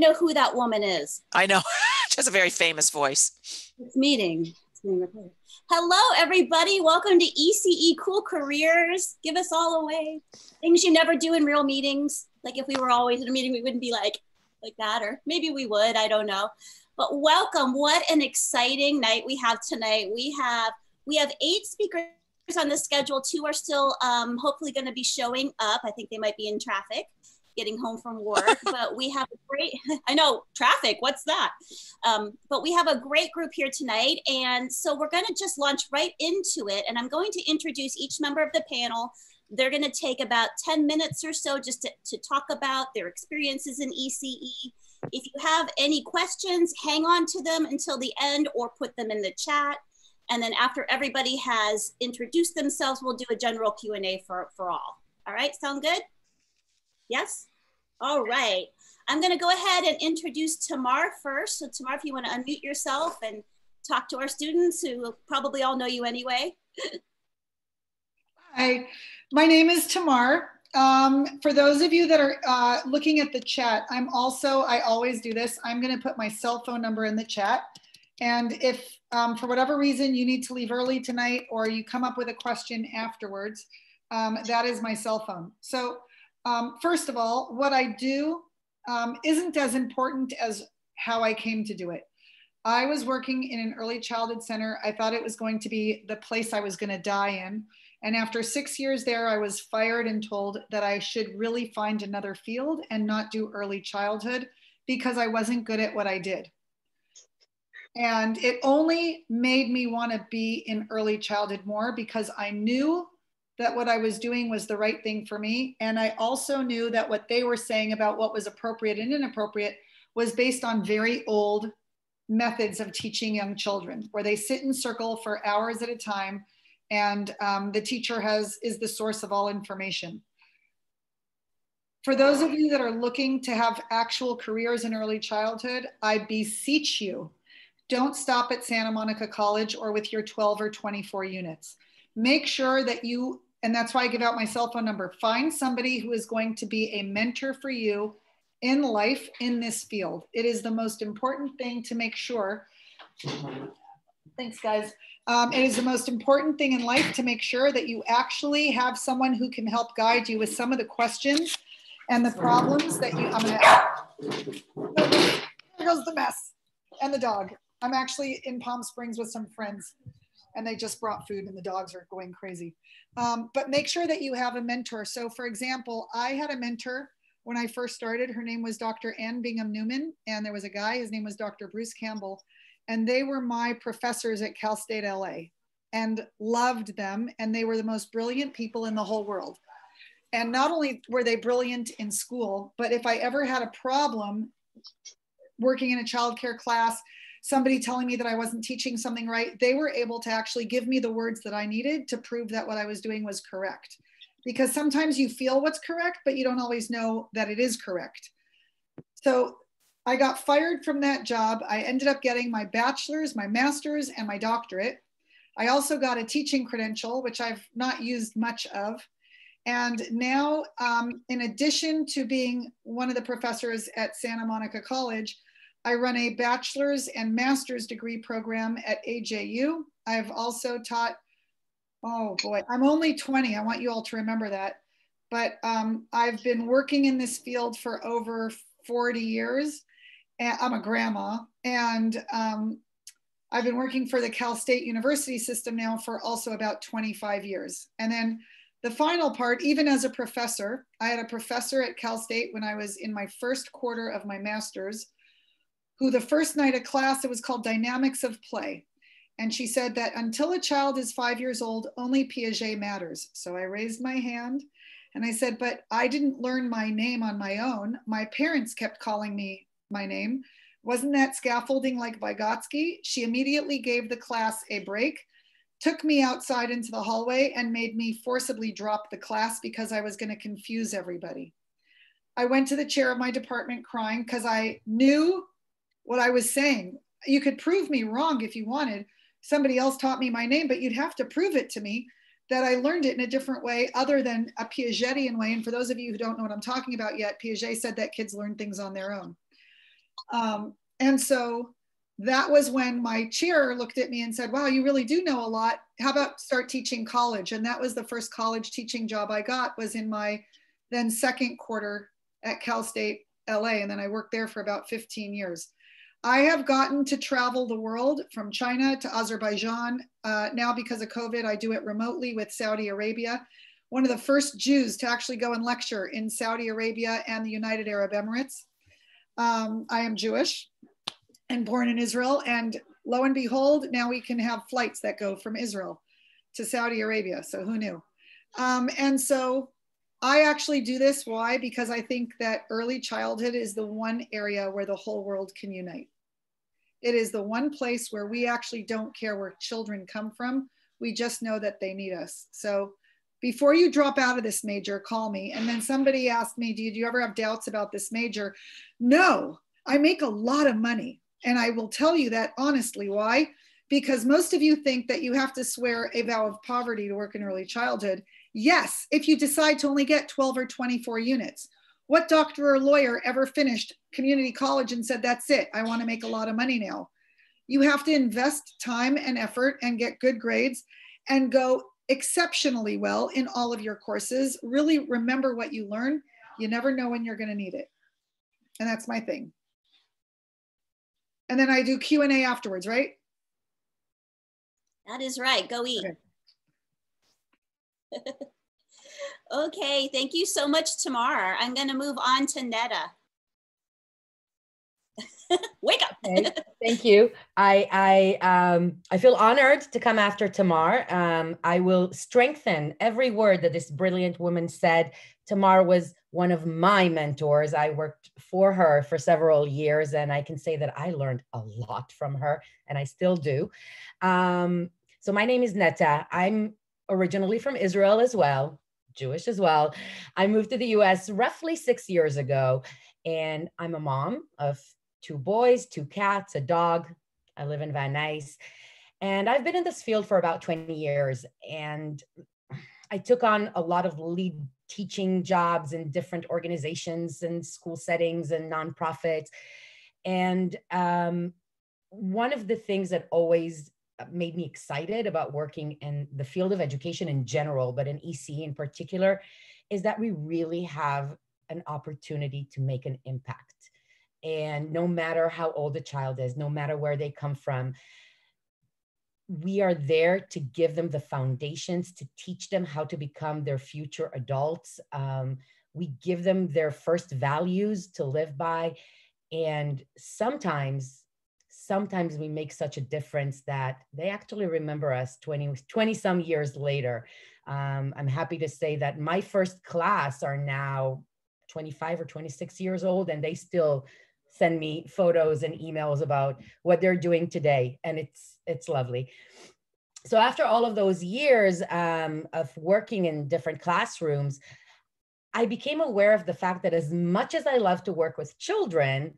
to know who that woman is. I know. she has a very famous voice. It's meeting. Hello, everybody. Welcome to ECE Cool Careers. Give us all away. Things you never do in real meetings. Like if we were always in a meeting, we wouldn't be like like that, or maybe we would. I don't know. But welcome. What an exciting night we have tonight. We have we have eight speakers on the schedule. Two are still um, hopefully going to be showing up. I think they might be in traffic getting home from work, but we have a great, I know traffic, what's that? Um, but we have a great group here tonight. And so we're gonna just launch right into it. And I'm going to introduce each member of the panel. They're gonna take about 10 minutes or so just to, to talk about their experiences in ECE. If you have any questions, hang on to them until the end or put them in the chat. And then after everybody has introduced themselves, we'll do a general Q&A for, for all. All right, sound good? Yes? All right. I'm going to go ahead and introduce Tamar first. So Tamar, if you want to unmute yourself and talk to our students who probably all know you anyway. Hi, my name is Tamar. Um, for those of you that are uh, looking at the chat, I'm also, I always do this, I'm going to put my cell phone number in the chat. And if um, for whatever reason you need to leave early tonight or you come up with a question afterwards, um, that is my cell phone. So um, first of all, what I do um, isn't as important as how I came to do it. I was working in an early childhood center. I thought it was going to be the place I was going to die in. And after six years there, I was fired and told that I should really find another field and not do early childhood because I wasn't good at what I did. And it only made me want to be in early childhood more because I knew that what I was doing was the right thing for me. And I also knew that what they were saying about what was appropriate and inappropriate was based on very old methods of teaching young children, where they sit in circle for hours at a time, and um, the teacher has is the source of all information. For those of you that are looking to have actual careers in early childhood, I beseech you, don't stop at Santa Monica College or with your 12 or 24 units. Make sure that you and that's why I give out my cell phone number. Find somebody who is going to be a mentor for you in life in this field. It is the most important thing to make sure. Thanks, guys. Um, it is the most important thing in life to make sure that you actually have someone who can help guide you with some of the questions and the problems that you. I'm gonna. There goes the mess and the dog. I'm actually in Palm Springs with some friends and they just brought food and the dogs are going crazy. Um, but make sure that you have a mentor. So for example, I had a mentor when I first started. Her name was Dr. Ann Bingham Newman, and there was a guy, his name was Dr. Bruce Campbell, and they were my professors at Cal State LA and loved them. And they were the most brilliant people in the whole world. And not only were they brilliant in school, but if I ever had a problem working in a childcare class, somebody telling me that I wasn't teaching something right, they were able to actually give me the words that I needed to prove that what I was doing was correct. Because sometimes you feel what's correct, but you don't always know that it is correct. So I got fired from that job. I ended up getting my bachelor's, my master's, and my doctorate. I also got a teaching credential, which I've not used much of. And now, um, in addition to being one of the professors at Santa Monica College, I run a bachelor's and master's degree program at AJU. I've also taught, oh boy, I'm only 20. I want you all to remember that. But um, I've been working in this field for over 40 years. I'm a grandma. And um, I've been working for the Cal State University system now for also about 25 years. And then the final part, even as a professor, I had a professor at Cal State when I was in my first quarter of my master's who the first night of class, it was called Dynamics of Play. And she said that until a child is five years old, only Piaget matters. So I raised my hand and I said, but I didn't learn my name on my own. My parents kept calling me my name. Wasn't that scaffolding like Vygotsky? She immediately gave the class a break, took me outside into the hallway, and made me forcibly drop the class because I was going to confuse everybody. I went to the chair of my department crying because I knew what I was saying. You could prove me wrong if you wanted. Somebody else taught me my name, but you'd have to prove it to me that I learned it in a different way other than a Piagetian way. And for those of you who don't know what I'm talking about yet, Piaget said that kids learn things on their own. Um, and so that was when my chair looked at me and said, Wow, you really do know a lot. How about start teaching college? And that was the first college teaching job I got was in my then second quarter at Cal State LA. And then I worked there for about 15 years. I have gotten to travel the world from China to Azerbaijan. Uh, now, because of COVID, I do it remotely with Saudi Arabia. One of the first Jews to actually go and lecture in Saudi Arabia and the United Arab Emirates. Um, I am Jewish and born in Israel. And lo and behold, now we can have flights that go from Israel to Saudi Arabia. So who knew? Um, and so I actually do this. Why? Because I think that early childhood is the one area where the whole world can unite. It is the one place where we actually don't care where children come from. We just know that they need us. So before you drop out of this major, call me. And then somebody asked me, Do you, do you ever have doubts about this major? No, I make a lot of money. And I will tell you that honestly. Why? Because most of you think that you have to swear a vow of poverty to work in early childhood. Yes, if you decide to only get 12 or 24 units. What doctor or lawyer ever finished community college and said, That's it, I want to make a lot of money now? You have to invest time and effort and get good grades and go exceptionally well in all of your courses. Really remember what you learn. You never know when you're going to need it. And that's my thing. And then I do Q&A afterwards, right? That is right. Go eat. Okay. okay, thank you so much, Tamar. I'm going to move on to Netta. Wake up. okay, thank you. I I um I feel honored to come after Tamar. Um, I will strengthen every word that this brilliant woman said. Tamar was one of my mentors. I worked for her for several years, and I can say that I learned a lot from her, and I still do. Um, so my name is Netta. I'm originally from Israel as well, Jewish as well. I moved to the US roughly six years ago, and I'm a mom of two boys, two cats, a dog. I live in Van Nuys. And I've been in this field for about 20 years. And I took on a lot of lead teaching jobs in different organizations and school settings and nonprofits. And um, one of the things that always made me excited about working in the field of education in general, but in EC in particular, is that we really have an opportunity to make an impact. And no matter how old a child is, no matter where they come from, we are there to give them the foundations to teach them how to become their future adults. Um, we give them their first values to live by. And sometimes sometimes we make such a difference that they actually remember us 20, 20 some years later. Um, I'm happy to say that my first class are now 25 or 26 years old and they still send me photos and emails about what they're doing today and it's it's lovely so after all of those years um, of working in different classrooms i became aware of the fact that as much as i love to work with children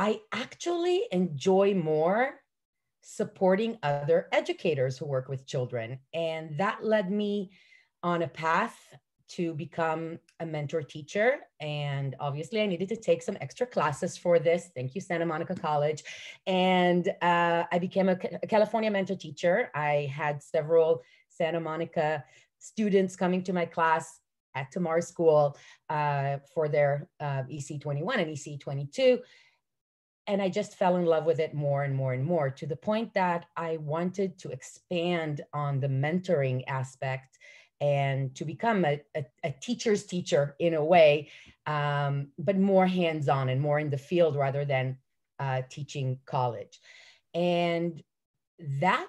I actually enjoy more supporting other educators who work with children. And that led me on a path to become a mentor teacher. And obviously, I needed to take some extra classes for this. Thank you, Santa Monica College. And uh, I became a, a California mentor teacher. I had several Santa Monica students coming to my class at Tamar School uh, for their uh, EC21 and EC22 and I just fell in love with it more and more and more to the point that I wanted to expand on the mentoring aspect and to become a, a, a teacher's teacher in a way, um, but more hands on and more in the field rather than uh, teaching college. And that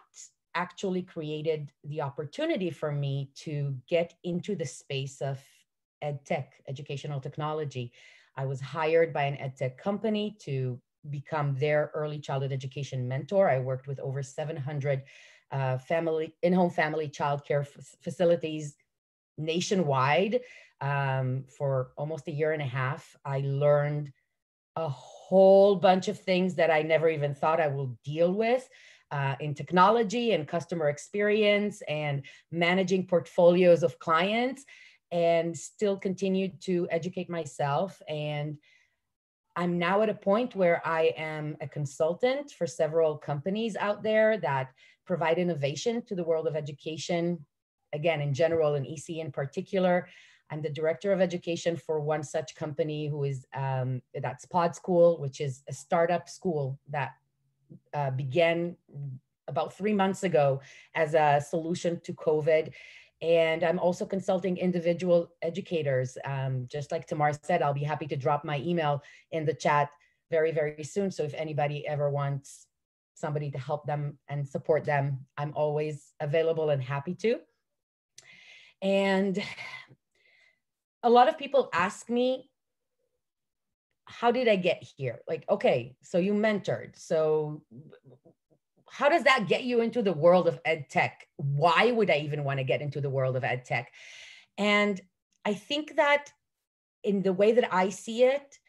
actually created the opportunity for me to get into the space of ed tech, educational technology. I was hired by an ed tech company to become their early childhood education mentor. I worked with over 700 uh, family in-home family childcare f- facilities nationwide um, for almost a year and a half. I learned a whole bunch of things that I never even thought I will deal with. Uh, in technology and customer experience and managing portfolios of clients and still continued to educate myself and I'm now at a point where I am a consultant for several companies out there that provide innovation to the world of education, again, in general, and EC in particular. I'm the director of education for one such company who is, um, that's Pod School, which is a startup school that uh, began about three months ago as a solution to COVID. And I'm also consulting individual educators. Um, just like Tamar said, I'll be happy to drop my email in the chat very, very soon. So if anybody ever wants somebody to help them and support them, I'm always available and happy to. And a lot of people ask me, how did I get here? Like, okay, so you mentored. So how does that get you into the world of ed tech? Why would I even want to get into the world of ed tech? And I think that in the way that I see it,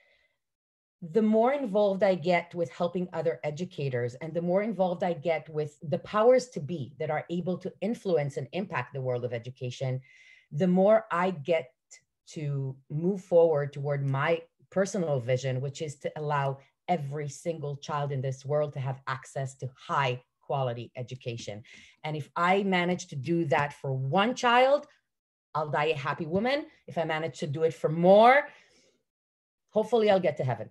the more involved I get with helping other educators and the more involved I get with the powers to be that are able to influence and impact the world of education, the more I get to move forward toward my personal vision, which is to allow every single child in this world to have access to high quality education. And if I manage to do that for one child, I'll die a happy woman. If I manage to do it for more, hopefully I'll get to heaven.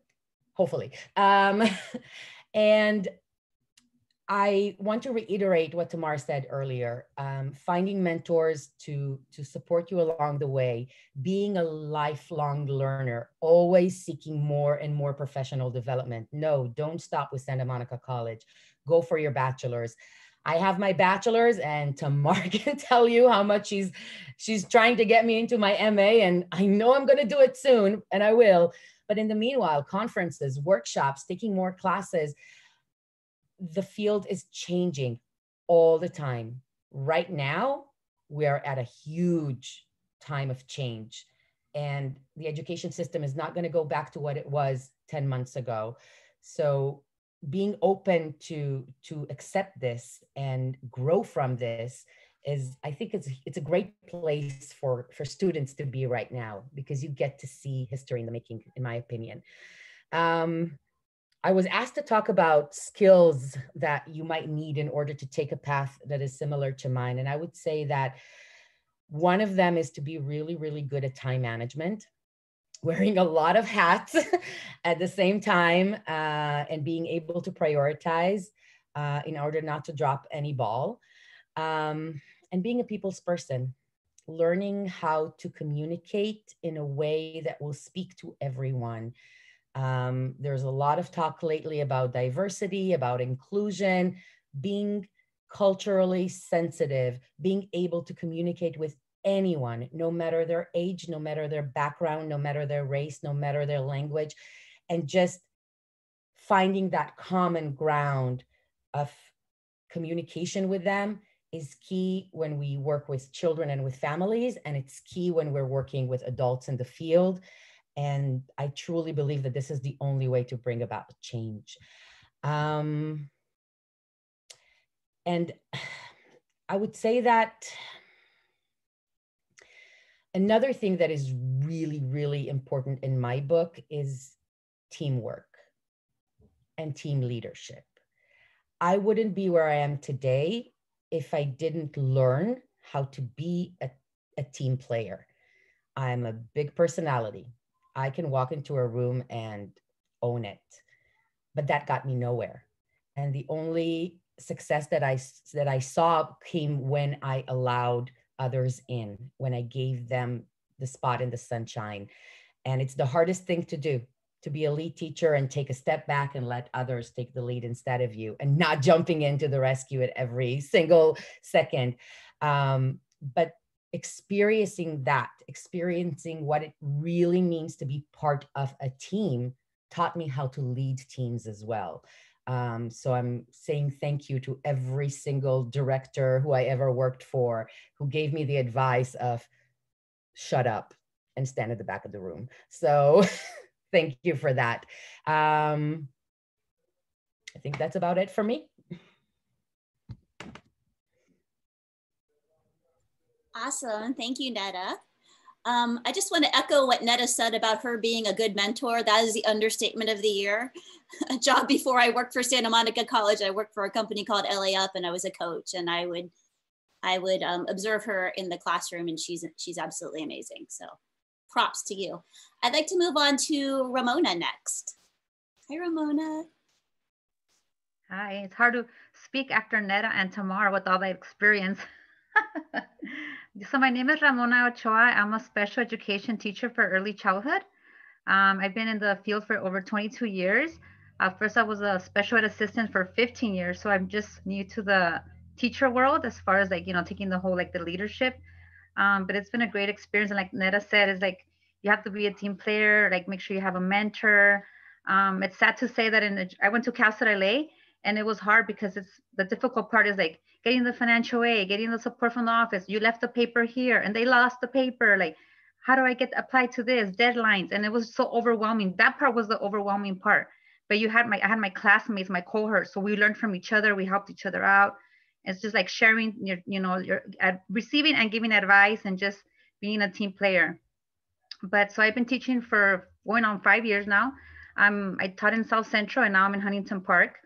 Hopefully. Um, and I want to reiterate what Tamar said earlier. Um, finding mentors to, to support you along the way, being a lifelong learner, always seeking more and more professional development. No, don't stop with Santa Monica College. Go for your bachelor's. I have my bachelor's, and Tamar can tell you how much she's she's trying to get me into my MA, and I know I'm going to do it soon, and I will. But in the meanwhile, conferences, workshops, taking more classes the field is changing all the time. Right now, we are at a huge time of change, and the education system is not going to go back to what it was 10 months ago. So, being open to to accept this and grow from this is i think it's it's a great place for for students to be right now because you get to see history in the making in my opinion um, I was asked to talk about skills that you might need in order to take a path that is similar to mine. And I would say that one of them is to be really, really good at time management, wearing a lot of hats at the same time, uh, and being able to prioritize uh, in order not to drop any ball, um, and being a people's person. Learning how to communicate in a way that will speak to everyone um, there's a lot of talk lately about diversity, about inclusion, being culturally sensitive, being able to communicate with anyone, no matter their age, no matter their background, no matter their race, no matter their language, and just finding that common ground of communication with them is key when we work with children and with families, and it's key when we're working with adults in the field. And I truly believe that this is the only way to bring about change. Um, and I would say that another thing that is really, really important in my book is teamwork and team leadership. I wouldn't be where I am today if I didn't learn how to be a, a team player. I'm a big personality. I can walk into a room and own it. But that got me nowhere. And the only success that I that I saw came when I allowed others in, when I gave them the spot in the sunshine. And it's the hardest thing to do to be a lead teacher and take a step back and let others take the lead instead of you and not jumping into the rescue at every single second. Um, but experiencing that, experiencing what it really means to be part of a team, taught me how to lead teams as well. Um, so I'm saying thank you to every single director who I ever worked for who gave me the advice of shut up and stand at the back of the room. So thank you for that. Um, I think that's about it for me. Awesome. Thank you, Netta. Um, I just want to echo what Netta said about her being a good mentor. That is the understatement of the year. a job before I worked for Santa Monica College, I worked for a company called LAUP, and I was a coach. And I would, I would um, observe her in the classroom, and she's she's absolutely amazing. So, props to you. I'd like to move on to Ramona next. Hi, Ramona. Hi, it's hard to speak after Netta and Tamar with all that experience. so my name is Ramona Ochoa. I'm a special education teacher for early childhood. Um, I've been in the field for over 22 years. Uh, first, I was a special ed assistant for 15 years, so I'm just new to the teacher world as far as like you know taking the whole like the leadership. Um, but it's been a great experience, and like Netta said, is like you have to be a team player, like make sure you have a mentor. Um, it's sad to say that in the, I went to Cal State LA, and it was hard because it's the difficult part is like getting the financial aid, getting the support from the office. You left the paper here and they lost the paper. Like, how do I get applied to this? Deadlines. And it was so overwhelming. That part was the overwhelming part. But you had my I had my classmates, my cohorts. So we learned from each other. We helped each other out. It's just like sharing your, you know, your uh, receiving and giving advice and just being a team player. But so I've been teaching for going on five years now. Um, I taught in South Central and now I'm in Huntington Park.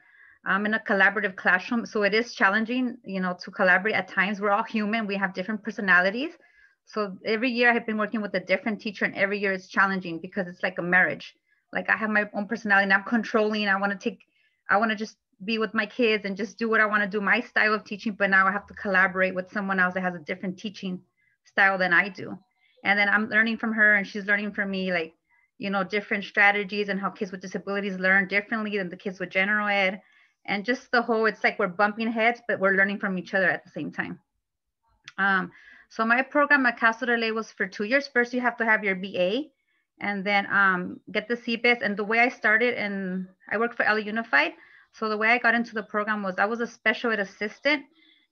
I'm in a collaborative classroom, so it is challenging, you know, to collaborate at times. We're all human, we have different personalities. So every year I have been working with a different teacher, and every year it's challenging because it's like a marriage. Like I have my own personality, and I'm controlling. I want to take, I want to just be with my kids and just do what I want to do, my style of teaching. But now I have to collaborate with someone else that has a different teaching style than I do. And then I'm learning from her, and she's learning from me, like, you know, different strategies and how kids with disabilities learn differently than the kids with general ed and just the whole it's like we're bumping heads but we're learning from each other at the same time. Um, so my program at Cal State LA was for two years. First you have to have your ba and then um, get the CBEST and the way i started and i worked for LA unified. So the way i got into the program was i was a special ed assistant.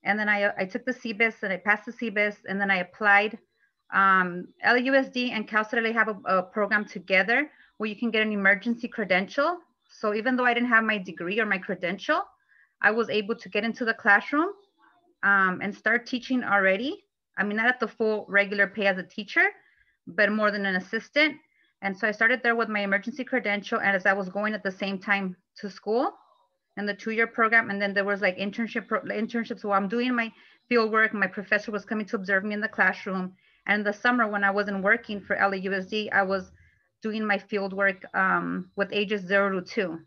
And then i, I took the CBEST and i passed the cbis and then i applied. Um, LAUSD and Cal State LA have a, a program together where you can get an emergency credential so even though I didn't have my degree or my credential, I was able to get into the classroom um, and start teaching already. I mean, not at the full regular pay as a teacher, but more than an assistant. And so I started there with my emergency credential. And as I was going at the same time to school and the two-year program, and then there was like internship internships while I'm doing my field work. My professor was coming to observe me in the classroom. And in the summer when I wasn't working for LAUSD, I was doing my field work um, with ages zero to two.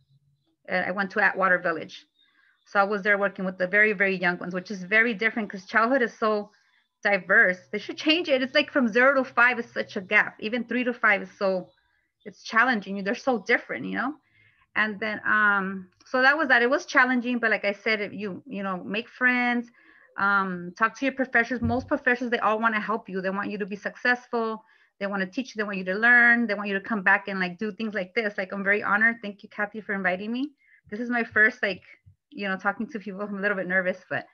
I went to Atwater Village. So I was there working with the very, very young ones, which is very different because childhood is so diverse. They should change it. It's like from zero to five is such a gap. Even three to five is so, it's challenging. They're so different, you know? And then, um, so that was that. It was challenging, but like I said, if you, you know, make friends, um, talk to your professors. Most professors, they all want to help you. They want you to be successful they want to teach you they want you to learn they want you to come back and like do things like this. Like i'm very honored. Thank you kathy for inviting me. This is my first like you know talking to people i'm a little bit nervous but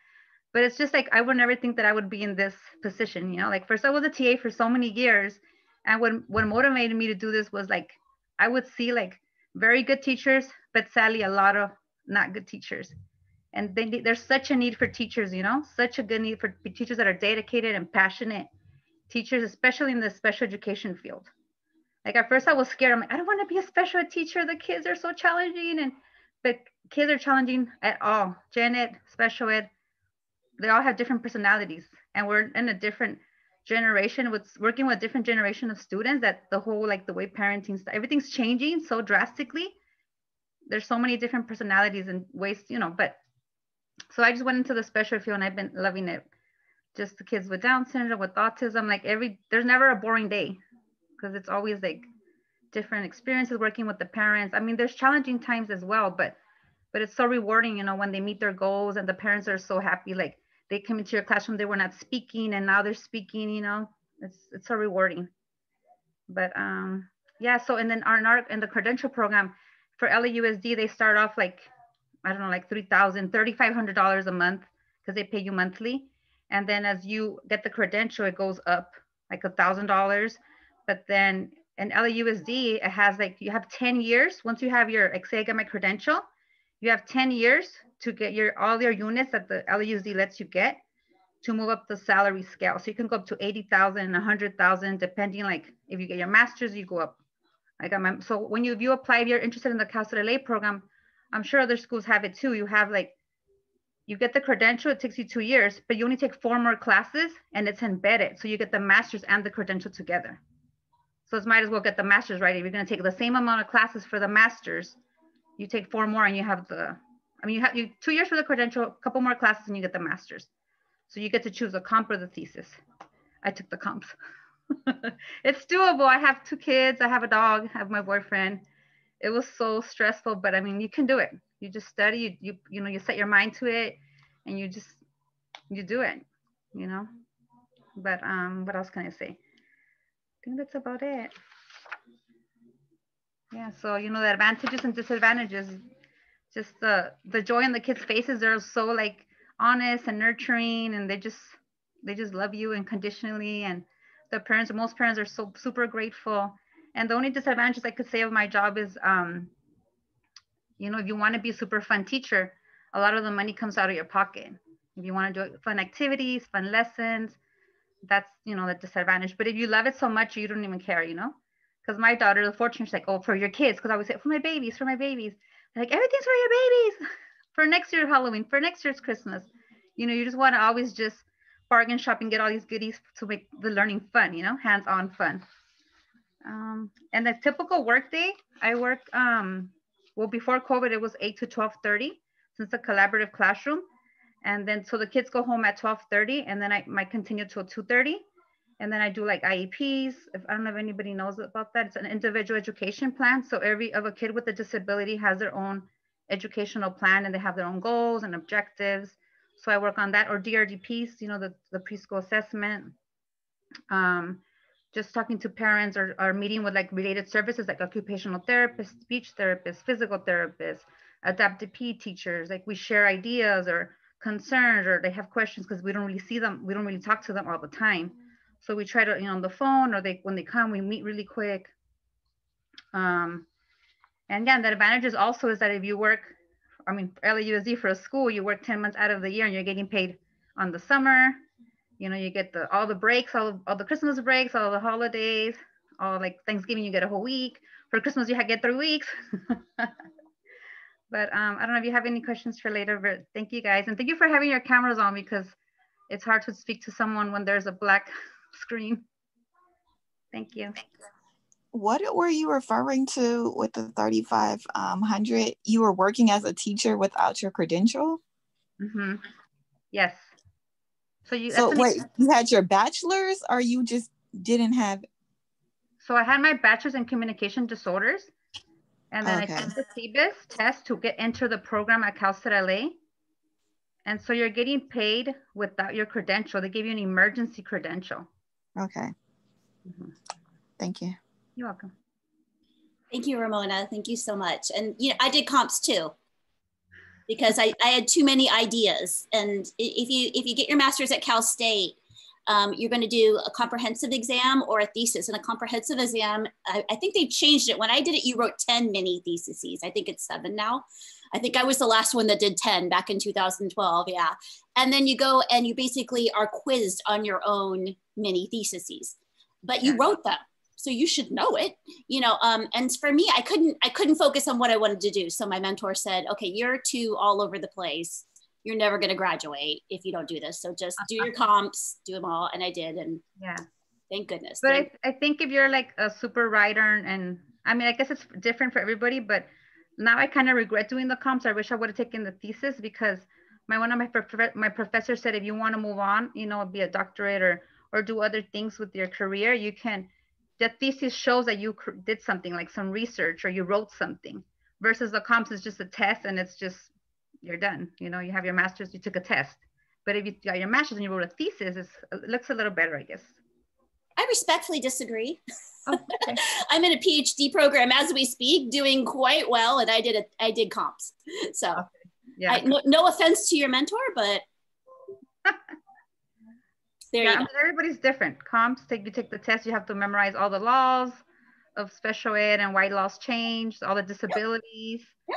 but it's just like i would never think that i would be in this position you know? Like first i was a ta for so many years and what what motivated me to do this was like i would see like very good teachers but sadly a lot of not good teachers. And they, there's such a need for teachers you know? Such a good need for teachers that are dedicated and passionate teachers, especially in the special education field. Like at first I was scared. I'm like, I don't want to be a special ed teacher. The kids are so challenging. And but kids are challenging at all. Ed, special ed, they all have different personalities. And we're in a different generation with working with different generation of students that the whole like the way parenting everything's changing so drastically. There's so many different personalities and ways, you know, but so I just went into the special field and I've been loving it just the kids with Down syndrome, with autism. Like every, there's never a boring day because it's always like different experiences working with the parents. I mean, there's challenging times as well, but but it's so rewarding, you know, when they meet their goals and the parents are so happy. Like they come into your classroom, they were not speaking and now they're speaking. You know, it's it's so rewarding. But um, yeah. So and then our NARC and the credential program for LAUSD, they start off like I don't know, like three thousand, thirty five hundred dollars a month because they pay you monthly and then as you get the credential, it goes up like a thousand dollars. But then in LAUSD, it has like you have 10 years. Once you have your like say I get my credential, you have 10 years to get your all your units that the LAUSD lets you get. to move up the salary scale. So you can go up to 80,000, 100,000, depending like if you get your master's, you go up. Like I got my, so when you, if you apply, if you're interested in the Cal State LA program, I'm sure other schools have it too. You have like, you get the credential, it takes you two years, but you only take four more classes and it's embedded. So you get the master's and the credential together. So it might as well get the master's right. If you're gonna take the same amount of classes for the master's, you take four more and you have the, I mean, you have you two years for the credential, a couple more classes and you get the master's. So you get to choose a comp or the thesis. I took the comps. it's doable. I have two kids. I have a dog. I have my boyfriend. It was so stressful, but I mean, you can do it. You just study. You you you know you set your mind to it, and you just you do it. You know. But um, what else can I say? I think that's about it. Yeah. So you know the advantages and disadvantages. Just the the joy in the kids' faces. They're so like honest and nurturing and they just they just love you unconditionally and the parents most parents are so super grateful and the only disadvantages i could say of my job is um you know if you want to be a super fun teacher a lot of the money comes out of your pocket. If you want to do fun activities fun lessons that's you know the disadvantage. But if you love it so much you don't even care you know? Because my daughter the fortune she's like oh for your kids because i always say for my babies for my babies. They're like everything's for your babies. For next year Halloween, for next year's Christmas. You know, you just want to always just bargain shop and get all these goodies to make the learning fun, you know, hands-on fun. Um, and the typical work day, I work, um, well, before COVID, it was 8 to 12.30 since the collaborative classroom. And then, so the kids go home at 12.30 and then I might continue till 2.30. And then I do like IEPs. If I don't know if anybody knows about that, it's an individual education plan. So every of a kid with a disability has their own educational plan and they have their own goals and objectives. So I work on that or DRDPs, you know, the, the preschool assessment. Um, just talking to parents or, or meeting with like related services like occupational therapists, speech therapists, physical therapists, adaptive P teachers. Like we share ideas or concerns or they have questions because we don't really see them. We don't really talk to them all the time. So we try to, you know, on the phone or they when they come, we meet really quick. Um, and again, the advantages also is that if you work, I mean, LAUSD for a school, you work 10 months out of the year and you're getting paid on the summer. You know, you get the all the breaks, all, all the Christmas breaks, all the holidays, all like Thanksgiving, you get a whole week. For Christmas, you get three weeks. but um, I don't know if you have any questions for later, but thank you guys. And thank you for having your cameras on because it's hard to speak to someone when there's a black screen. Thank you. Thank you what were you referring to with the 3500 um, you were working as a teacher without your credential mm-hmm. yes so you so wait you had your bachelor's or you just didn't have so i had my bachelor's in communication disorders and then okay. i took the CBEST test to get into the program at cal state la and so you're getting paid without your credential they give you an emergency credential okay mm-hmm. thank you you're welcome. Thank you, Ramona. Thank you so much. And you know, I did comps too because I, I had too many ideas. And if you if you get your master's at Cal State, um, you're going to do a comprehensive exam or a thesis. And a comprehensive exam, I, I think they've changed it. When I did it, you wrote 10 mini theses. I think it's seven now. I think I was the last one that did 10 back in 2012. Yeah. And then you go and you basically are quizzed on your own mini theses, but you wrote them so you should know it you know um, and for me i couldn't i couldn't focus on what i wanted to do. So my mentor said okay you're too all over the place. You're never going to graduate if you don't do this. So just do your comps do them all and i did and yeah. thank goodness. But I, I think if you're like a super writer and i mean i guess it's different for everybody but now i kind of regret doing the comps. I wish i would have taken the thesis because my one of my prof- my professor said if you want to move on you know be a doctorate or or do other things with your career you can the thesis shows that you did something like some research or you wrote something versus the comps is just a test and it's just you're done you know you have your master's you took a test. But if you got your master's and you wrote a thesis it looks a little better i guess. I respectfully disagree. Oh, okay. i'm in a phd program as we speak doing quite well and i did a i did comps. So okay. yeah I, no, no offense to your mentor but there yeah, I mean, everybody's different. Comps, take you take the test, you have to memorize all the laws of special ed and why laws changed, all the disabilities. Yeah.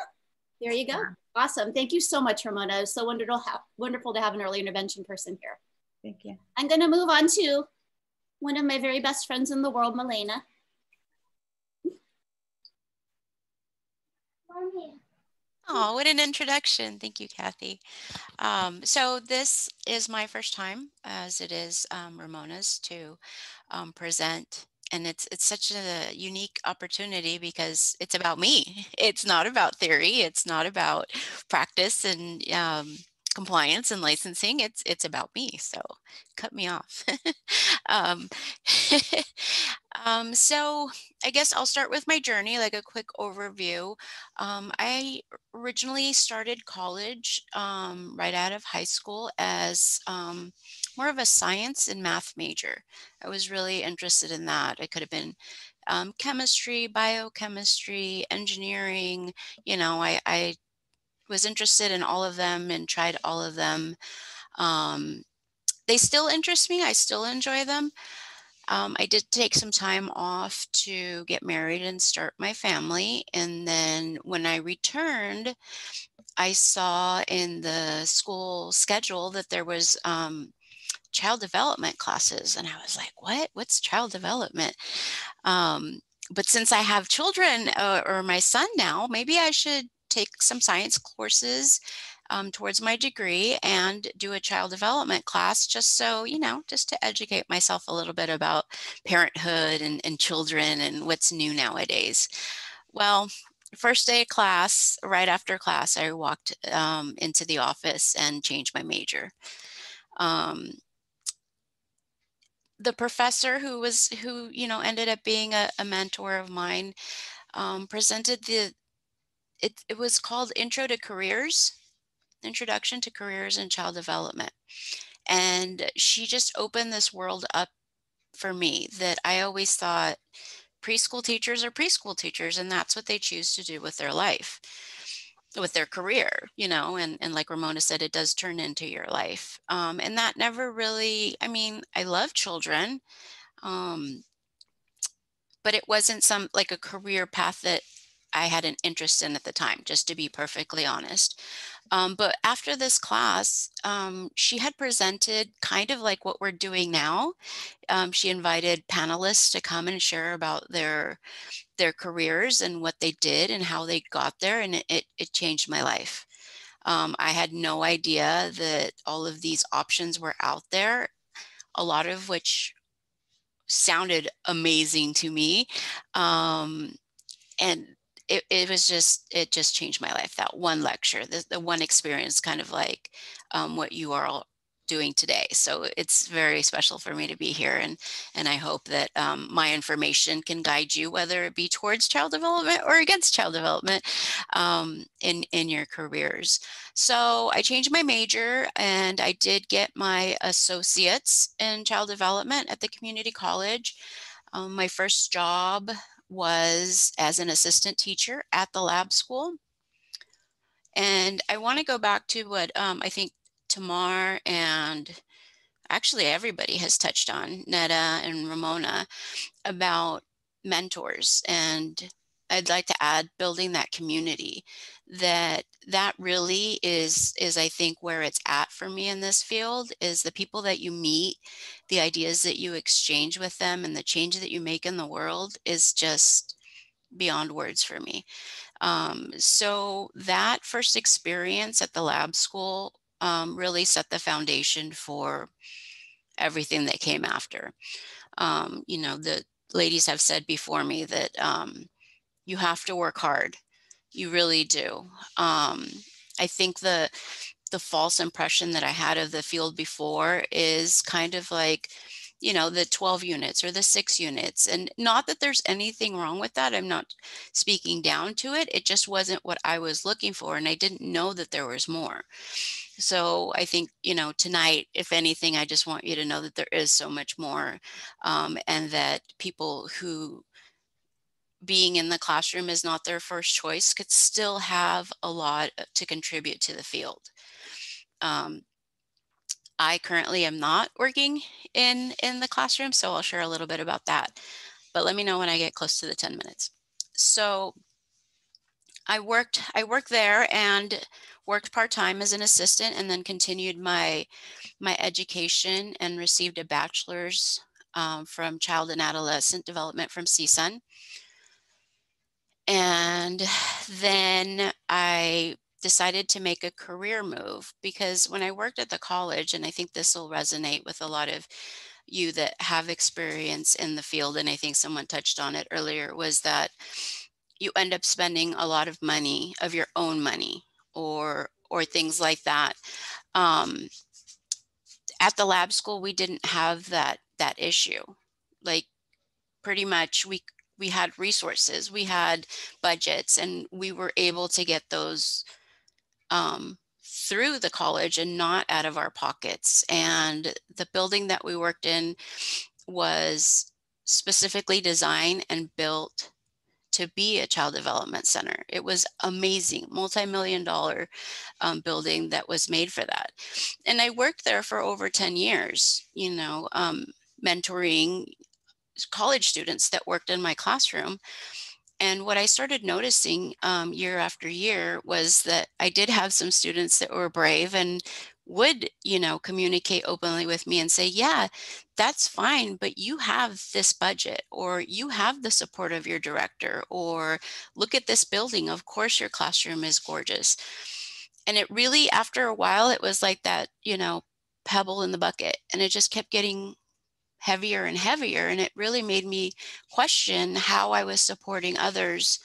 There you go. Yeah. Awesome. Thank you so much, Ramona. It's so wonderful, wonderful to have an early intervention person here. Thank you. I'm going to move on to one of my very best friends in the world, Milena. Oh, what an introduction. Thank you, Kathy. Um, so this is my first time, as it is um, Ramona's, to um, present. And it's it's such a unique opportunity because it's about me. It's not about theory. It's not about practice and um, compliance and licensing. It's it's about me. So cut me off. um, um, so I guess I'll start with my journey, like a quick overview. Um, I originally started college um, right out of high school as um, more of a science and math major. I was really interested in that. I could have been um, chemistry, biochemistry, engineering. You know, I, I was interested in all of them and tried all of them. Um, they still interest me. I still enjoy them. Um, I did take some time off to get married and start my family. And then when I returned, I saw in the school schedule that there was um, child development classes. And I was like, what? What's child development? Um, but since I have children uh, or my son now, maybe I should take some science courses um, towards my degree and do a child development class just so, you know, just to educate myself a little bit about parenthood and, and children and what's new nowadays. Well, first day of class, right after class, I walked um, into the office and changed my major. Um, the professor who was who you know ended up being a, a mentor of mine um, presented the it, it was called intro to careers introduction to careers and child development. And she just opened this world up for me that i always thought preschool teachers are preschool teachers and that's what they choose to do with their life with their career you know and, and like ramona said it does turn into your life. Um, and that never really i mean i love children um, but it wasn't some like a career path that I had an interest in at the time, just to be perfectly honest. Um, but after this class, um, she had presented kind of like what we're doing now. Um, she invited panelists to come and share about their their careers and what they did and how they got there, and it, it, changed my life. Um, I had no idea that all of these options were out there, a lot of which sounded amazing to me. Um, and it, it was just it just changed my life that one lecture the, the one experience kind of like um, what you are all doing today. So it's very special for me to be here and and i hope that um, my information can guide you whether it be towards child development or against child development um, in in your careers. So i changed my major and i did get my associates in child development at the community college. Um, my first job was as an assistant teacher at the lab school. And I want to go back to what um, I think Tamar and actually everybody has touched on, Netta and Ramona, about mentors. And I'd like to add building that community that that really is is I think where it's at for me in this field is the people that you meet, the ideas that you exchange with them and the change that you make in the world is just beyond words for me. Um, so that first experience at the lab school um, really set the foundation for everything that came after. Um, you know, the ladies have said before me that um, you have to work hard you really do. Um, I think the the false impression that I had of the field before is kind of like, you know, the 12 units or the six units. And not that there's anything wrong with that. I'm not speaking down to it. It just wasn't what I was looking for. And I didn't know that there was more. So I think, you know, tonight, if anything, I just want you to know that there is so much more um, and that people who being in the classroom is not their first choice could still have a lot to contribute to the field. Um, I currently am not working in, in the classroom, so I'll share a little bit about that. But let me know when I get close to the 10 minutes. So I worked, I worked there and worked part-time as an assistant and then continued my my education and received a bachelor's um, from child and adolescent development from CSUN. And then I decided to make a career move because when I worked at the college, and I think this will resonate with a lot of you that have experience in the field, and I think someone touched on it earlier, was that you end up spending a lot of money of your own money or or things like that. Um, at the lab school, we didn't have that that issue. Like pretty much we we had resources, we had budgets, and we were able to get those um, through the college and not out of our pockets. And the building that we worked in was specifically designed and built to be a child development center. It was amazing, multi-million dollar um, building that was made for that. And I worked there for over 10 years, you know, um, mentoring college students that worked in my classroom. And what I started noticing um, year after year was that I did have some students that were brave and would, you know, communicate openly with me and say, yeah, that's fine, but you have this budget or you have the support of your director or look at this building. Of course, your classroom is gorgeous. And it really, after a while, it was like that, you know, pebble in the bucket. And it just kept getting heavier and heavier. And it really made me question how I was supporting others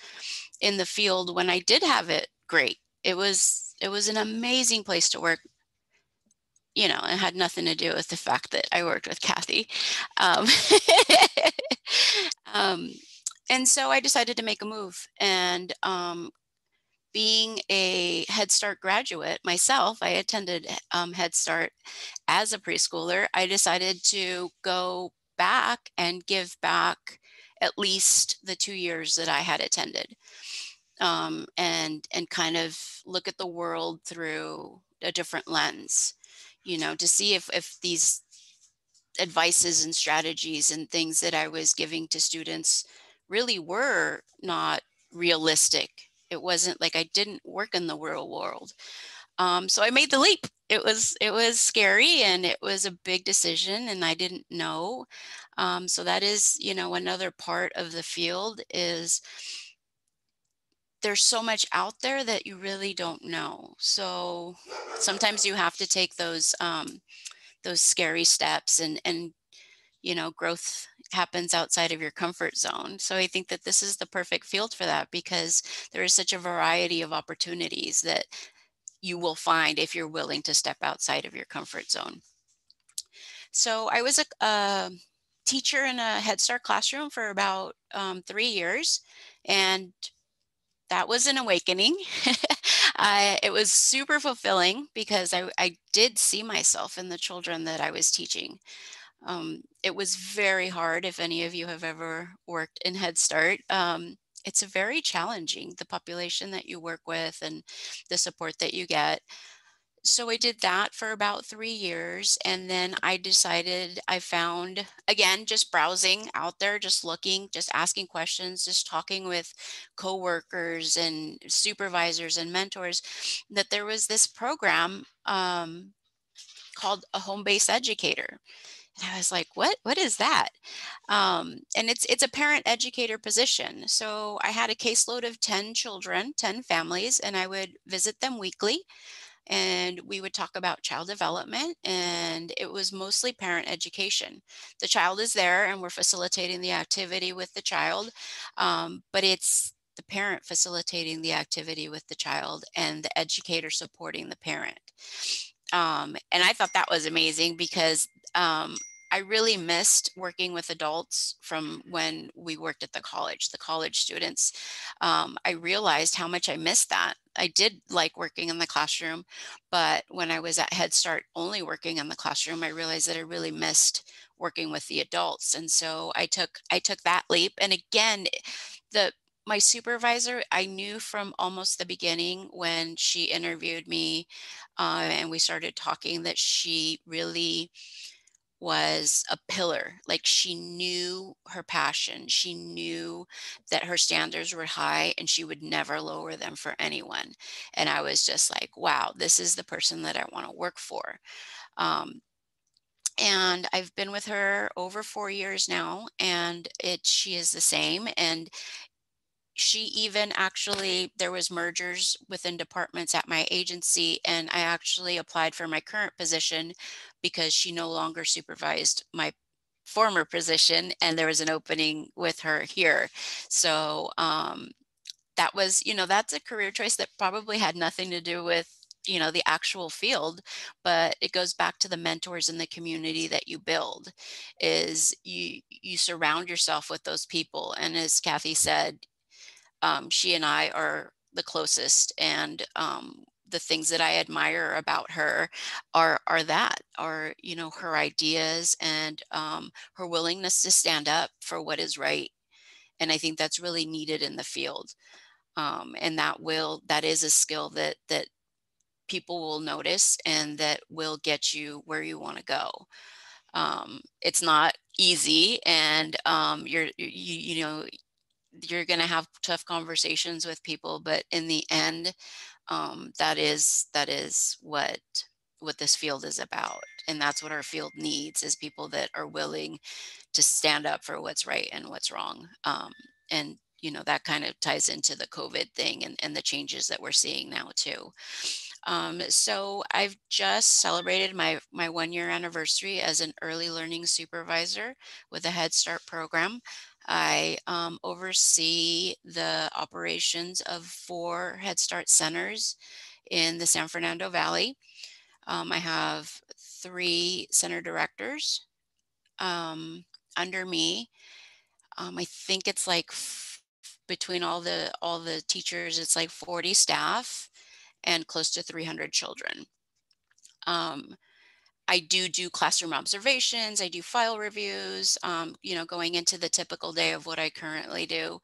in the field when I did have it great. It was it was an amazing place to work. You know, it had nothing to do with the fact that I worked with Kathy. Um, um, and so I decided to make a move and um, being a Head Start graduate myself, I attended um, Head Start as a preschooler. I decided to go back and give back at least the two years that I had attended, um, and and kind of look at the world through a different lens, you know, to see if if these advices and strategies and things that I was giving to students really were not realistic it wasn't like I didn't work in the real world. Um, so I made the leap. It was it was scary and it was a big decision, and I didn't know. Um, so that is, you know, another part of the field is there's so much out there that you really don't know. So sometimes you have to take those um, those scary steps and and you know growth happens outside of your comfort zone so i think that this is the perfect field for that because there is such a variety of opportunities that you will find if you're willing to step outside of your comfort zone so i was a, a teacher in a head start classroom for about um, three years and that was an awakening. uh, it was super fulfilling because I, I, did see myself in the children that I was teaching. Um, it was very hard if any of you have ever worked in Head Start. Um, it's a very challenging, the population that you work with and the support that you get. So I did that for about three years. And then I decided I found, again, just browsing out there, just looking, just asking questions, just talking with coworkers and supervisors and mentors, that there was this program um, called a home based educator. I was like, what, what is that? Um, and it's, it's a parent educator position. So I had a caseload of 10 children, 10 families, and I would visit them weekly and we would talk about child development and it was mostly parent education the child is there and we're facilitating the activity with the child um, but it's the parent facilitating the activity with the child and the educator supporting the parent um, and i thought that was amazing because um, I really missed working with adults from when we worked at the college, the college students. Um, I realized how much I missed that. I did like working in the classroom, but when I was at Head Start only working in the classroom, I realized that I really missed working with the adults. And so I took I took that leap. And again, the my supervisor, I knew from almost the beginning when she interviewed me uh, and we started talking that she really was a pillar. Like she knew her passion. She knew that her standards were high and she would never lower them for anyone. And I was just like, wow, this is the person that I want to work for. Um, and I've been with her over four years now, and it she is the same. And she even actually there was mergers within departments at my agency and i actually applied for my current position because she no longer supervised my former position and there was an opening with her here. So um, that was you know that's a career choice that probably had nothing to do with you know the actual field but it goes back to the mentors in the community that you build is you you surround yourself with those people. And as kathy said um, she and I are the closest, and um, the things that I admire about her are are that are you know her ideas and um, her willingness to stand up for what is right, and I think that's really needed in the field, um, and that will that is a skill that that people will notice and that will get you where you want to go. Um, it's not easy, and um, you're you, you know you're going to have tough conversations with people but in the end um, that is that is what what this field is about and that's what our field needs is people that are willing to stand up for what's right and what's wrong um, and you know that kind of ties into the covid thing and, and the changes that we're seeing now too um, so I've just celebrated my, my one year anniversary as an early learning supervisor with the Head Start program. I um, oversee the operations of four Head Start centers in the San Fernando Valley. Um, I have three center directors um, under me. Um, I think it's like between all the all the teachers, it's like 40 staff and close to 300 children. Um, I do do classroom observations. I do file reviews, um, you know, going into the typical day of what I currently do.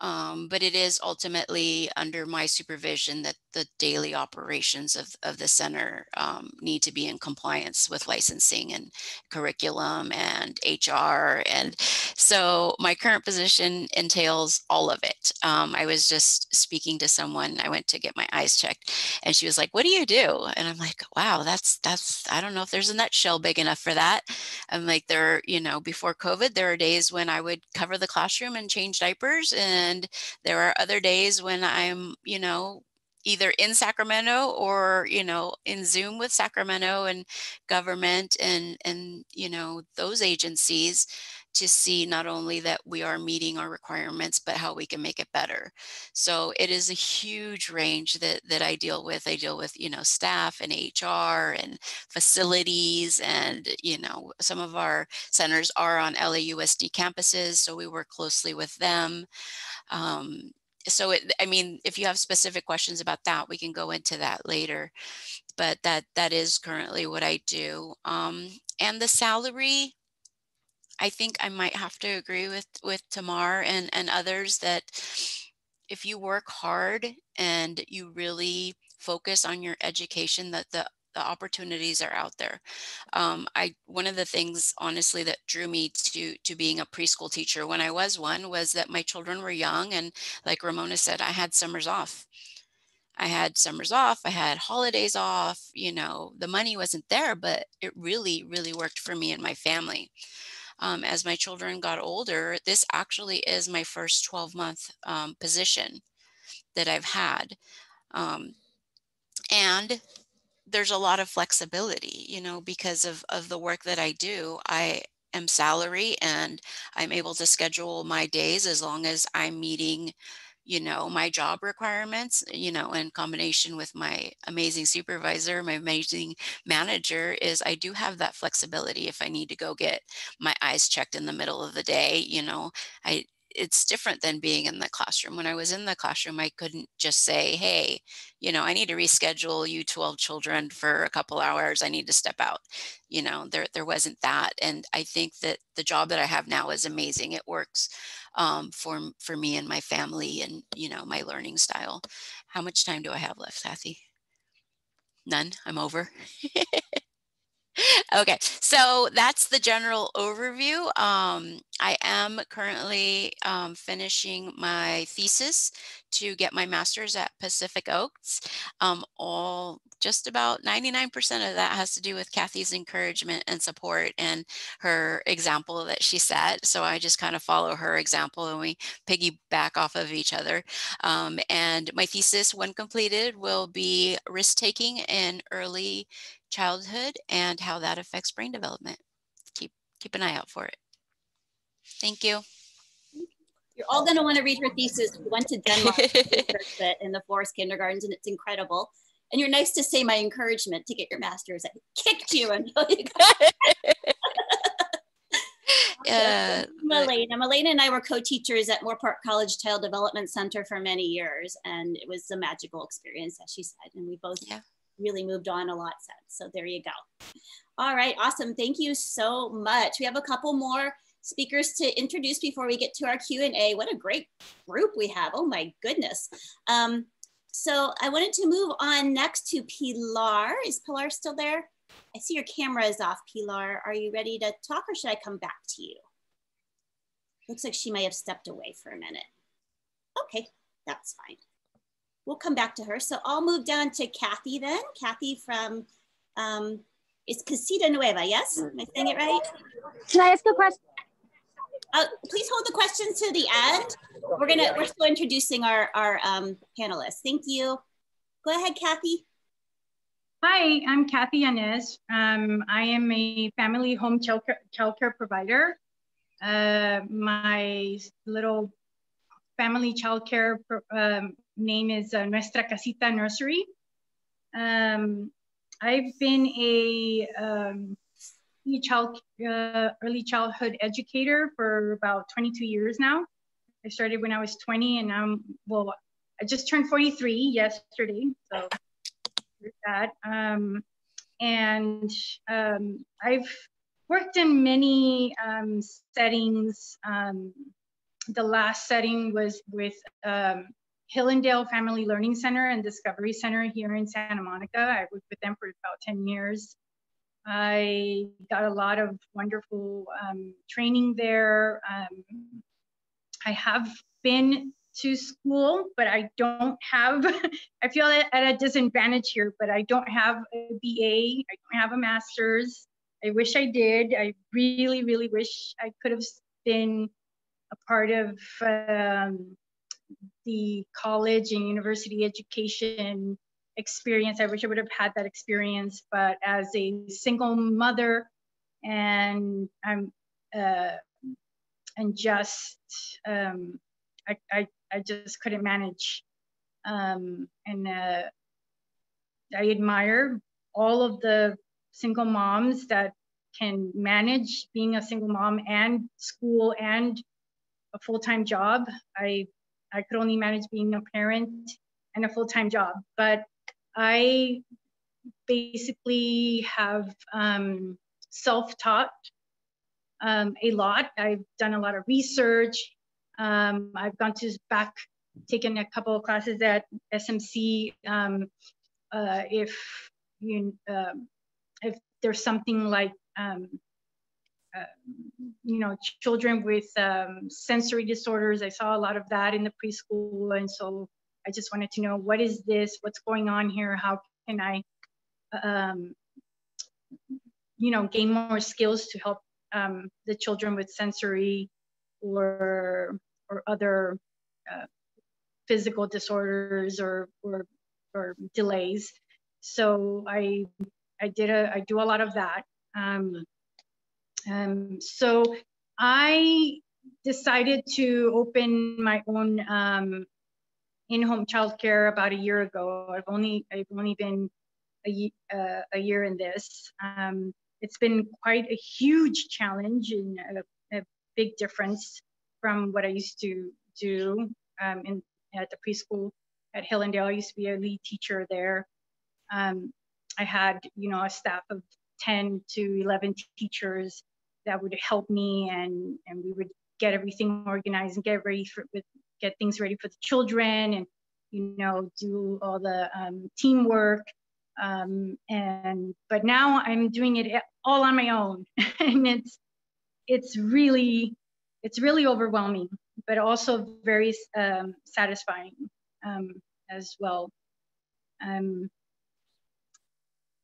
Um, but it is ultimately under my supervision that the daily operations of, of the center um, need to be in compliance with licensing and curriculum and HR. And so my current position entails all of it. Um, I was just speaking to someone, I went to get my eyes checked, and she was like, What do you do? And I'm like, Wow, that's, that's, I don't know if there's a nutshell big enough for that. I'm like, there, you know, before COVID, there are days when I would cover the classroom and change diapers. And there are other days when I'm, you know, either in Sacramento or you know in Zoom with Sacramento and government and and you know those agencies to see not only that we are meeting our requirements but how we can make it better. So it is a huge range that that i deal with. I deal with you know staff and hr and facilities and you know some of our centers are on lausd campuses so we work closely with them. Um, so it, I mean, if you have specific questions about that, we can go into that later. But that that is currently what I do. Um, and the salary, I think I might have to agree with with Tamar and and others that if you work hard and you really focus on your education, that the the opportunities are out there. Um, I one of the things honestly that drew me to to being a preschool teacher when I was one was that my children were young and like Ramona said, I had summers off. I had summers off, I had holidays off, you know, the money wasn't there, but it really, really worked for me and my family. Um, as my children got older, this actually is my first 12 month um, position that I've had. Um, and there's a lot of flexibility, you know, because of, of the work that I do. I am salary and I'm able to schedule my days as long as I'm meeting, you know, my job requirements, you know, in combination with my amazing supervisor, my amazing manager is I do have that flexibility if I need to go get my eyes checked in the middle of the day, you know, I it's different than being in the classroom. When I was in the classroom, I couldn't just say, hey, you know, I need to reschedule you 12 children for a couple hours. I need to step out. You know, there, there wasn't that. And I think that the job that I have now is amazing. It works um, for, for me and my family and, you know, my learning style. How much time do I have left, Kathy? None. I'm over. okay, so that's the general overview. Um, I am currently um, finishing my thesis to get my master's at Pacific Oaks. Um, all just about 99% of that has to do with Kathy's encouragement and support and her example that she set. So I just kind of follow her example and we piggyback off of each other. Um, and my thesis, when completed, will be risk taking in early childhood and how that affects brain development. Keep keep an eye out for it. Thank you. You're all going to want to read her thesis. We went to Denmark in the forest kindergartens, and it's incredible. And you're nice to say my encouragement to get your master's. I kicked you until you got uh, Malena. Malena and I were co-teachers at Moorpark College Child Development Center for many years, and it was a magical experience, as she said. And we both yeah really moved on a lot since. So there you go. All right, awesome. Thank you so much. We have a couple more speakers to introduce before we get to our Q&A. What a great group we have. Oh my goodness. Um, so I wanted to move on next to Pilar. Is Pilar still there? I see your camera is off, Pilar. Are you ready to talk or should I come back to you? Looks like she may have stepped away for a minute. Okay, that's fine we'll come back to her. So I'll move down to Kathy then. Kathy from, um, it's Casita Nueva, yes? Am I saying it right? Can I ask a question? Uh, please hold the questions to the end. We're gonna, we're still introducing our, our um, panelists. Thank you. Go ahead, Kathy. Hi, I'm Kathy Yanez. Um, I am a family home childcare, childcare provider. Uh, my little family childcare um, name is uh, Nuestra Casita Nursery. Um, I've been a um, early, child, uh, early childhood educator for about 22 years now. I started when I was 20 and I'm, well, I just turned 43 yesterday. So that. Um, and um, I've worked in many um, settings. Um, the last setting was with um, Hill and Dale Family Learning Center and Discovery Center here in Santa Monica. I worked with them for about 10 years. I got a lot of wonderful um, training there. Um, I have been to school, but I don't have, I feel at a disadvantage here, but I don't have a BA, I don't have a master's. I wish I did. I really, really wish I could have been a part of um, the college and university education experience. I wish I would have had that experience, but as a single mother and I'm uh, and just um, I, I, I just couldn't manage. Um, and uh, I admire all of the single moms that can manage being a single mom and school and a full-time job. I I could only manage being a parent and a full-time job. But I basically have um, self-taught um, a lot. I've done a lot of research. Um, I've gone to back, taken a couple of classes at SMC. Um, uh, if you, uh, if there's something like um, you know, children with um, sensory disorders. I saw a lot of that in the preschool. And so I just wanted to know what is this? What's going on here? How can I, um, you know, gain more skills to help um, the children with sensory or, or other uh, physical disorders or, or, or delays. So I, I did a, I do a lot of that. Um, um, so I decided to open my own um, in-home childcare about a year ago. I've only I've only been a, uh, a year in this. Um, it's been quite a huge challenge and a, a, big difference from what I used to do um, in, at the preschool at Hill and Dale. I used to be a lead teacher there. Um, I had, you know, a staff of 10 to 11 teachers that would help me and and we would get everything organized and get ready for get things ready for the children and you know do all the um, teamwork Um, and but now I'm doing it all on my own, and it's it's really it's really overwhelming, but also very um, satisfying um, as well. Um,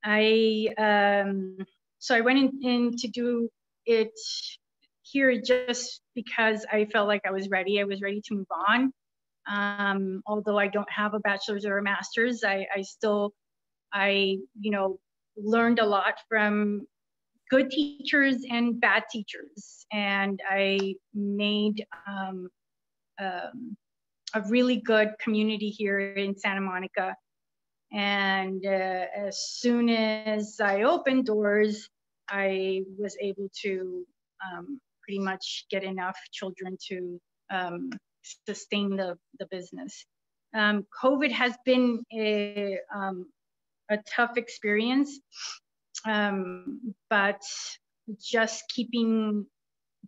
I um, so I went in, in to do it here just because I felt like I was ready. I was ready to move on. Um, although I don't have a bachelor's or a master's, I, I still, I, you know, learned a lot from good teachers and bad teachers. And I made um, um, a really good community here in Santa Monica. And uh, as soon as I opened doors, I was able to um, pretty much get enough children to um, sustain the, the business. Um, COVID has been a, um, a tough experience, um, but just keeping,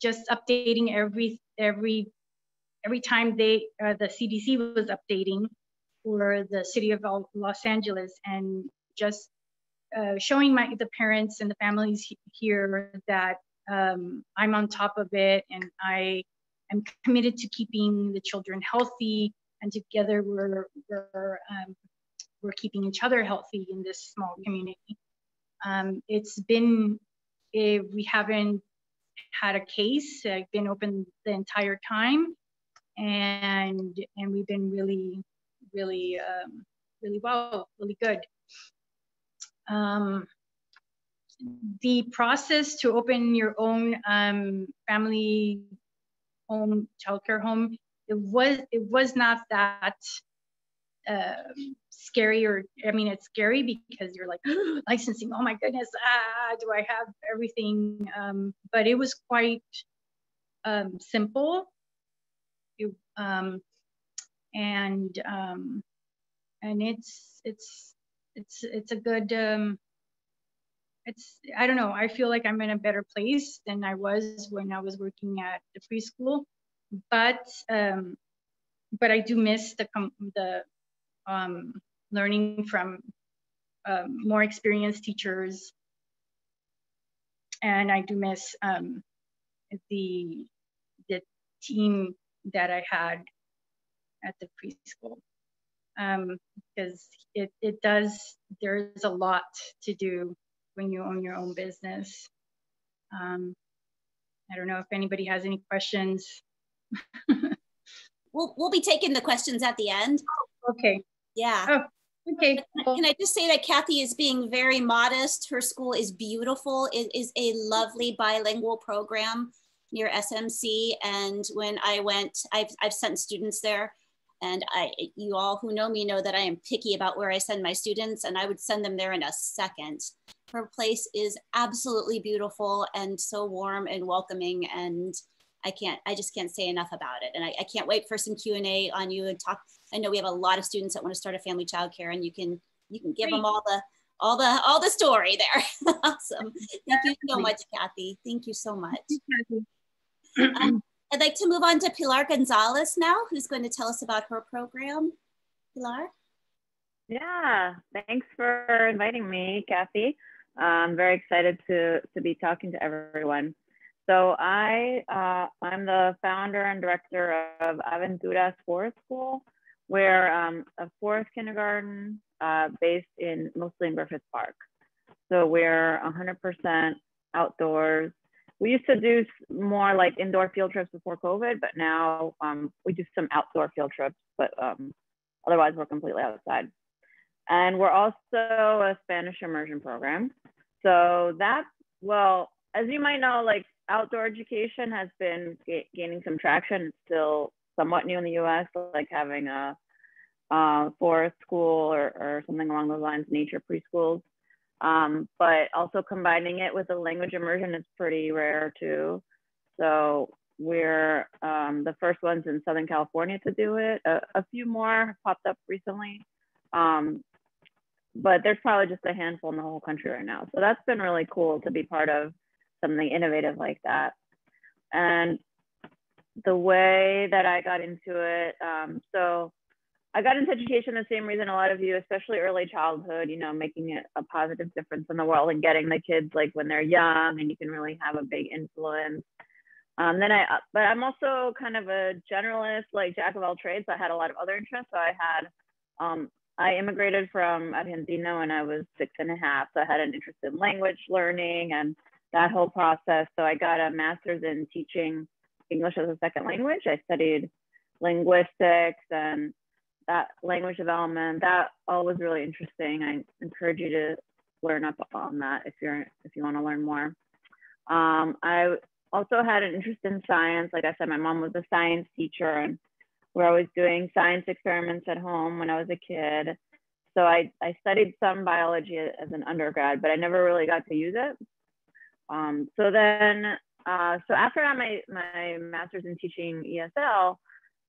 just updating every, every, every time they, uh, the CDC was updating for the city of Los Angeles and just uh, showing my the parents and the families here that um, I'm on top of it and I am committed to keeping the children healthy and together we're we're um, we're keeping each other healthy in this small community. Um, it's been we haven't had a case. I've been open the entire time, and and we've been really really um, really well, really good. Um, the process to open your own um, family home, childcare home, it was it was not that uh, scary or I mean it's scary because you're like licensing. Oh my goodness, ah, do I have everything? Um, but it was quite um, simple. It, um, and um, and it's it's it's it's a good um, it's i don't know i feel like i'm in a better place than i was when i was working at the preschool but um but i do miss the the um learning from um, more experienced teachers. And i do miss um the the team that i had at the preschool um because it it does there's a lot to do when you own your own business. Um, I don't know if anybody has any questions. we'll, we'll be taking the questions at the end. Oh, okay. Yeah. Oh, okay. Can I just say that Kathy is being very modest. Her school is beautiful. It is a lovely bilingual program near SMC. And when I went, I've, I've sent students there and I, you all who know me know that I am picky about where I send my students and I would send them there in a second. Her place is absolutely beautiful and so warm and welcoming. And I can't, I just can't say enough about it. And I, I can't wait for some Q&A on you and talk. I know we have a lot of students that want to start a family childcare and you can, you can give Great. them all the, all the, all the story there. awesome. Thank you so much, Kathy. Thank you so much. Um, I'd like to move on to Pilar Gonzalez now, who's going to tell us about her program. Pilar? Yeah, thanks for inviting me, Kathy. I'm very excited to, to be talking to everyone. So I, uh, I'm the founder and director of Aventuras Forest School. We're um, a forest kindergarten uh, based in mostly in Griffith Park. So we're 100% outdoors. We used to do more like indoor field trips before COVID, but now um, we do some outdoor field trips, but um, otherwise we're completely outside. And we're also a Spanish immersion program. So that, well, as you might know, like outdoor education has been gaining some traction. It's still somewhat new in the US, like having a, a forest school or, or something along those lines, nature preschools. Um, but also combining it with a language immersion is pretty rare too. So we're um, the first ones in Southern California to do it. A, a few more popped up recently. Um, but there's probably just a handful in the whole country right now. So that's been really cool to be part of something innovative like that. And the way that I got into it, um, so I got into education the same reason a lot of you, especially early childhood, you know, making it a positive difference in the world and getting the kids like when they're young and you can really have a big influence. Um, then I, but I'm also kind of a generalist, like jack of all trades. I had a lot of other interests. So I had, um, I immigrated from Argentina when I was six and a half. So I had an interest in language learning and that whole process. So I got a master's in teaching English as a second language. I studied linguistics and that language development. That all was really interesting. I encourage you to learn up on that if you're if you want to learn more. Um, I also had an interest in science. Like I said, my mom was a science teacher and we're always doing science experiments at home when I was a kid. So I, I studied some biology as an undergrad, but I never really got to use it. Um, so then, uh, so after I got my, my master's in teaching ESL,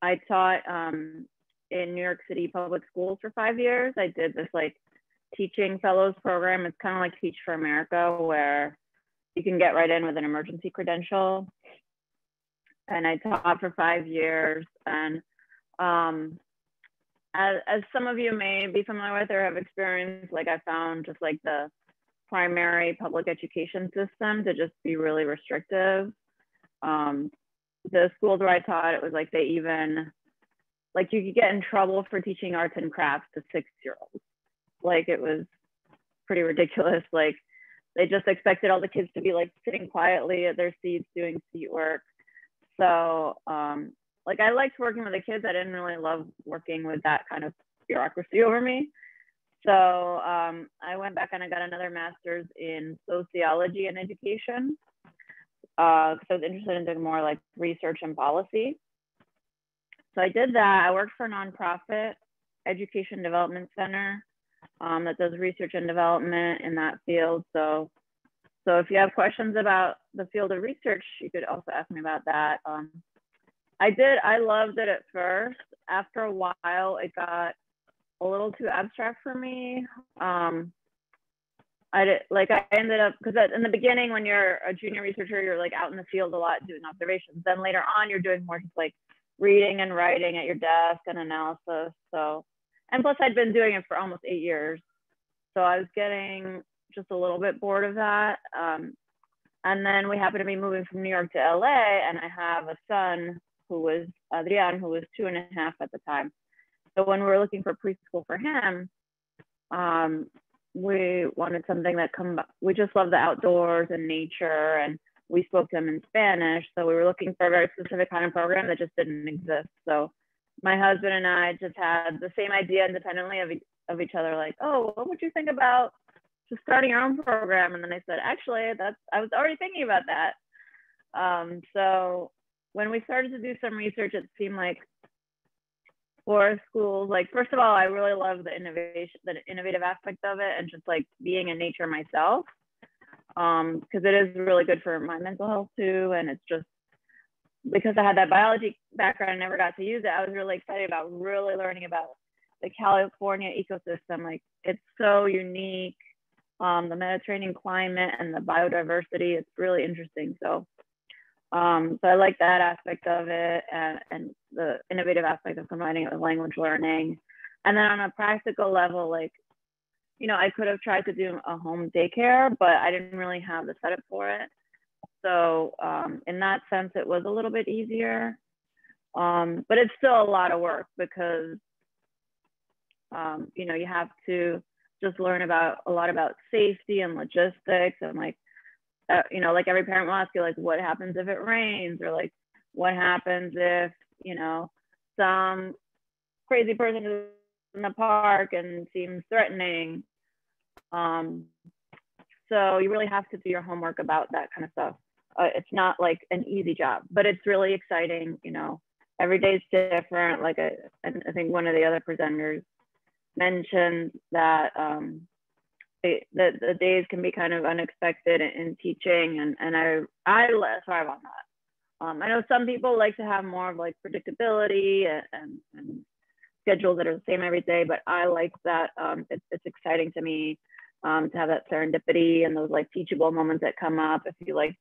I taught um, in New York City public schools for five years. I did this like teaching fellows program. It's kind of like Teach for America, where you can get right in with an emergency credential. And I taught for five years. And um, as, as some of you may be familiar with or have experienced, like I found just like the primary public education system to just be really restrictive. Um, the schools where I taught, it was like they even, like you could get in trouble for teaching arts and crafts to six year olds. Like it was pretty ridiculous. Like they just expected all the kids to be like sitting quietly at their seats doing seat work. So um, like I liked working with the kids. I didn't really love working with that kind of bureaucracy over me. So um, I went back and I got another master's in sociology and education because uh, I was interested in doing more like research and policy. So I did that. I worked for a nonprofit education development center um, that does research and development in that field. So, so if you have questions about the field of research, you could also ask me about that. Um, I did, I loved it at first. After a while, it got a little too abstract for me. Um, I did, like I ended up because in the beginning when you're a junior researcher you're like out in the field a lot doing observations. Then later on you're doing more just like reading and writing at your desk and analysis. So and plus I'd been doing it for almost eight years. So I was getting just a little bit bored of that. Um, and then we happened to be moving from New York to LA, and I have a son who was Adrian, who was two and a half at the time. So when we were looking for preschool for him, um, we wanted something that come. We just love the outdoors and nature, and we spoke to him in Spanish. So we were looking for a very specific kind of program that just didn't exist. So my husband and I just had the same idea independently of, of each other, like, oh, what would you think about just starting your own program? And then I said, actually, that's I was already thinking about that. Um, so when we started to do some research, it seemed like for schools, like first of all, I really love the innovation, the innovative aspect of it, and just like being in nature myself, because um, it is really good for my mental health too, and it's just because I had that biology background, I never got to use it. I was really excited about really learning about the California ecosystem. Like it's so unique, um, the Mediterranean climate and the biodiversity. It's really interesting. So, um, so I like that aspect of it and, and the innovative aspect of combining it with language learning. And then on a practical level, like, you know, I could have tried to do a home daycare, but I didn't really have the setup for it. So um, in that sense, it was a little bit easier. Um, but it's still a lot of work because, um, you know, you have to just learn about a lot about safety and logistics and like, uh, you know, like every parent will ask you like, what happens if it rains or like, what happens if, you know, some crazy person is in the park and seems threatening. Um, so you really have to do your homework about that kind of stuff uh, it's not like an easy job, but it's really exciting. You know, every day is different. Like I, I think one of the other presenters mentioned that um, the, the days can be kind of unexpected in, in teaching, and and I I thrive on that. Um, I know some people like to have more of like predictability and, and, and schedules that are the same every day, but I like that. Um, it's, it's exciting to me um, to have that serendipity and those like teachable moments that come up. If you like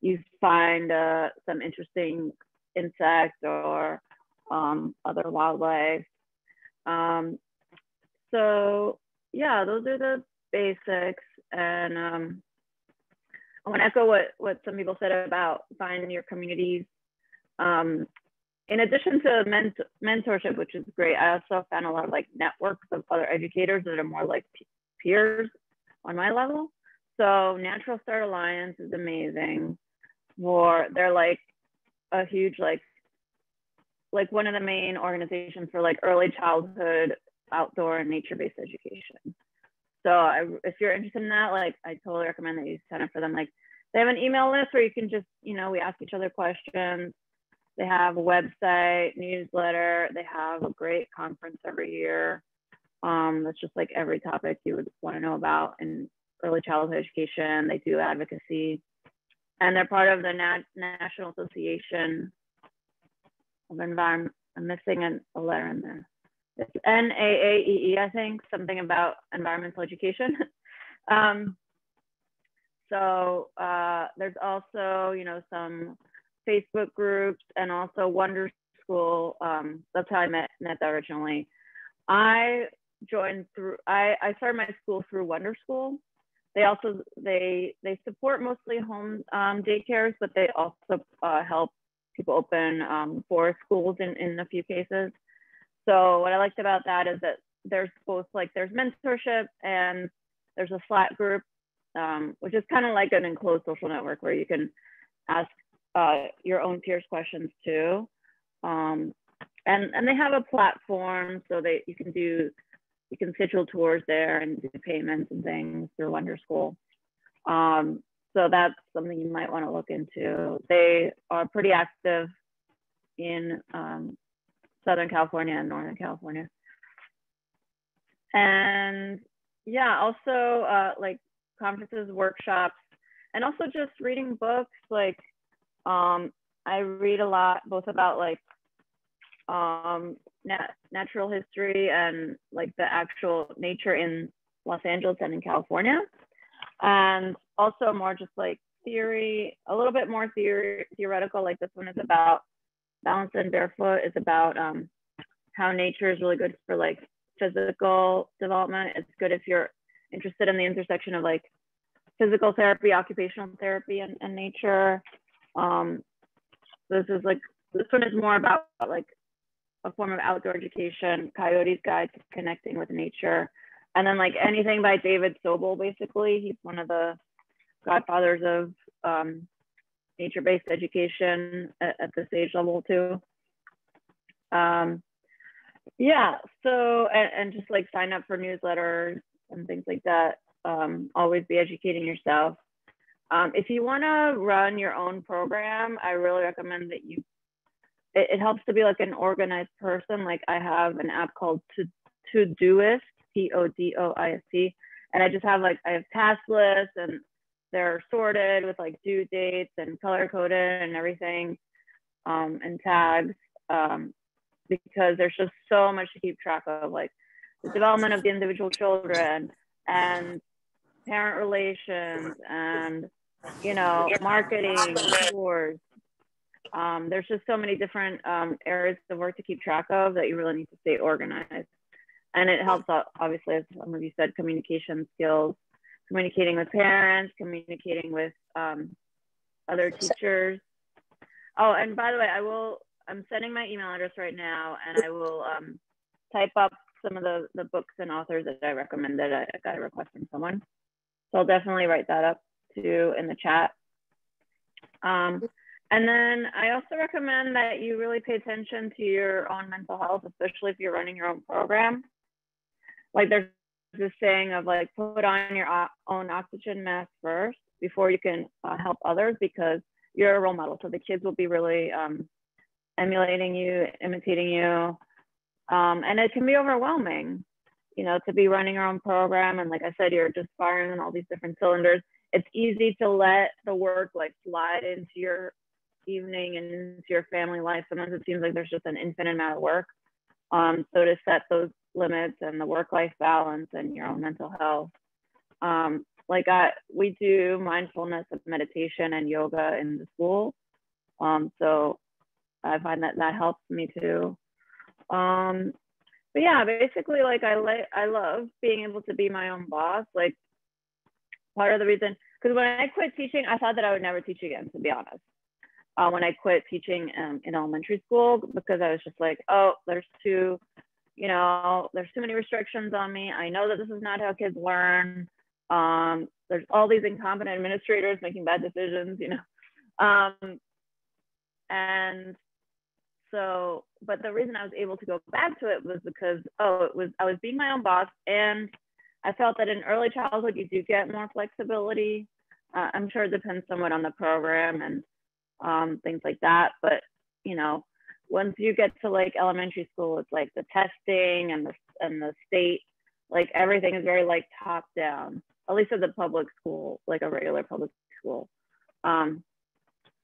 you find uh, some interesting insects or um, other wildlife. Um, so yeah, those are the basics. And um, I want to echo what, what some people said about finding your communities. Um, in addition to ment mentorship, which is great, I also found a lot of like networks of other educators that are more like peers on my level. So Natural Start Alliance is amazing. For they're like a huge like like one of the main organizations for like early childhood outdoor and nature-based education. So I, if you're interested in that, like I totally recommend that you sign up for them. Like they have an email list where you can just, you know, we ask each other questions. They have a website, newsletter. They have a great conference every year. Um, that's just like every topic you would want to know about in early childhood education. They do advocacy, and they're part of the Nat National Association of Environment. I'm missing an, a letter in there. It's NAAEE, I think, something about environmental education. um, so uh, there's also, you know, some Facebook groups and also Wonder School. Um, that's how I met Neta originally. I joined through, I, I started my school through Wonder School. They also, they, they support mostly home um, daycares, but they also uh, help people open um, for schools in, in a few cases. So what I liked about that is that there's both like there's mentorship and there's a Slack group, um, which is kind of like an enclosed social network where you can ask uh, your own peers questions too. Um, and, and they have a platform so that you can do, you can schedule tours there and do payments and things through Wonder School. Um, so that's something you might want to look into. They are pretty active in um, Southern California and Northern California. And yeah, also uh, like conferences, workshops, and also just reading books. Like um, I read a lot, both about like um, nat natural history and like the actual nature in Los Angeles and in California. And also more just like theory, a little bit more theory, theoretical, like this one is about Balanced and Barefoot is about um, how nature is really good for like physical development. It's good if you're interested in the intersection of like physical therapy, occupational therapy, and, and nature. Um, this is like, this one is more about like a form of outdoor education, Coyote's Guide to Connecting with Nature. And then like anything by David Sobel, basically, he's one of the godfathers of um, nature-based education at, at this age level too. Um, yeah, so, and, and, just like sign up for newsletters and things like that. Um, always be educating yourself. Um, if you want to run your own program, I really recommend that you, it, it, helps to be like an organized person. Like I have an app called To Todoist, T-O-D-O-I-S-T. And I just have like, I have task lists and they're sorted with like due dates and color coded and everything um, and tags um, because there's just so much to keep track of like the development of the individual children and parent relations and you know marketing tours um, there's just so many different um, areas of work to keep track of that you really need to stay organized and it helps out obviously as some of you said communication skills communicating with parents, communicating with um, other teachers. Oh, and by the way, I will, I'm sending my email address right now and I will um, type up some of the, the books and authors that I recommended. I, I got a request from someone. So I'll definitely write that up too in the chat. Um, and then I also recommend that you really pay attention to your own mental health, especially if you're running your own program. Like there's this saying of like put on your own oxygen mask first before you can uh, help others because you're a role model. So the kids will be really um, emulating you, imitating you. Um, and it can be overwhelming, you know, to be running your own program. And like I said, you're just firing on all these different cylinders. It's easy to let the work like slide into your evening and into your family life. Sometimes it seems like there's just an infinite amount of work. Um, so to set those limits and the work-life balance and your own mental health. Um, like I, we do mindfulness and meditation and yoga in the school. Um, so I find that that helps me too. Um, but yeah, basically, like I like I love being able to be my own boss. Like part of the reason, because when I quit teaching, I thought that I would never teach again. To be honest, uh, when I quit teaching um, in elementary school, because I was just like, oh, there's too, you know, there's too many restrictions on me. I know that this is not how kids learn. Um, there's all these incompetent administrators making bad decisions, you know. Um, and so but the reason i was able to go back to it was because oh it was i was being my own boss and i felt that in early childhood you do get more flexibility uh, i'm sure it depends somewhat on the program and um, things like that but you know once you get to like elementary school it's like the testing and the and the state like everything is very like top down at least at the public school like a regular public school um,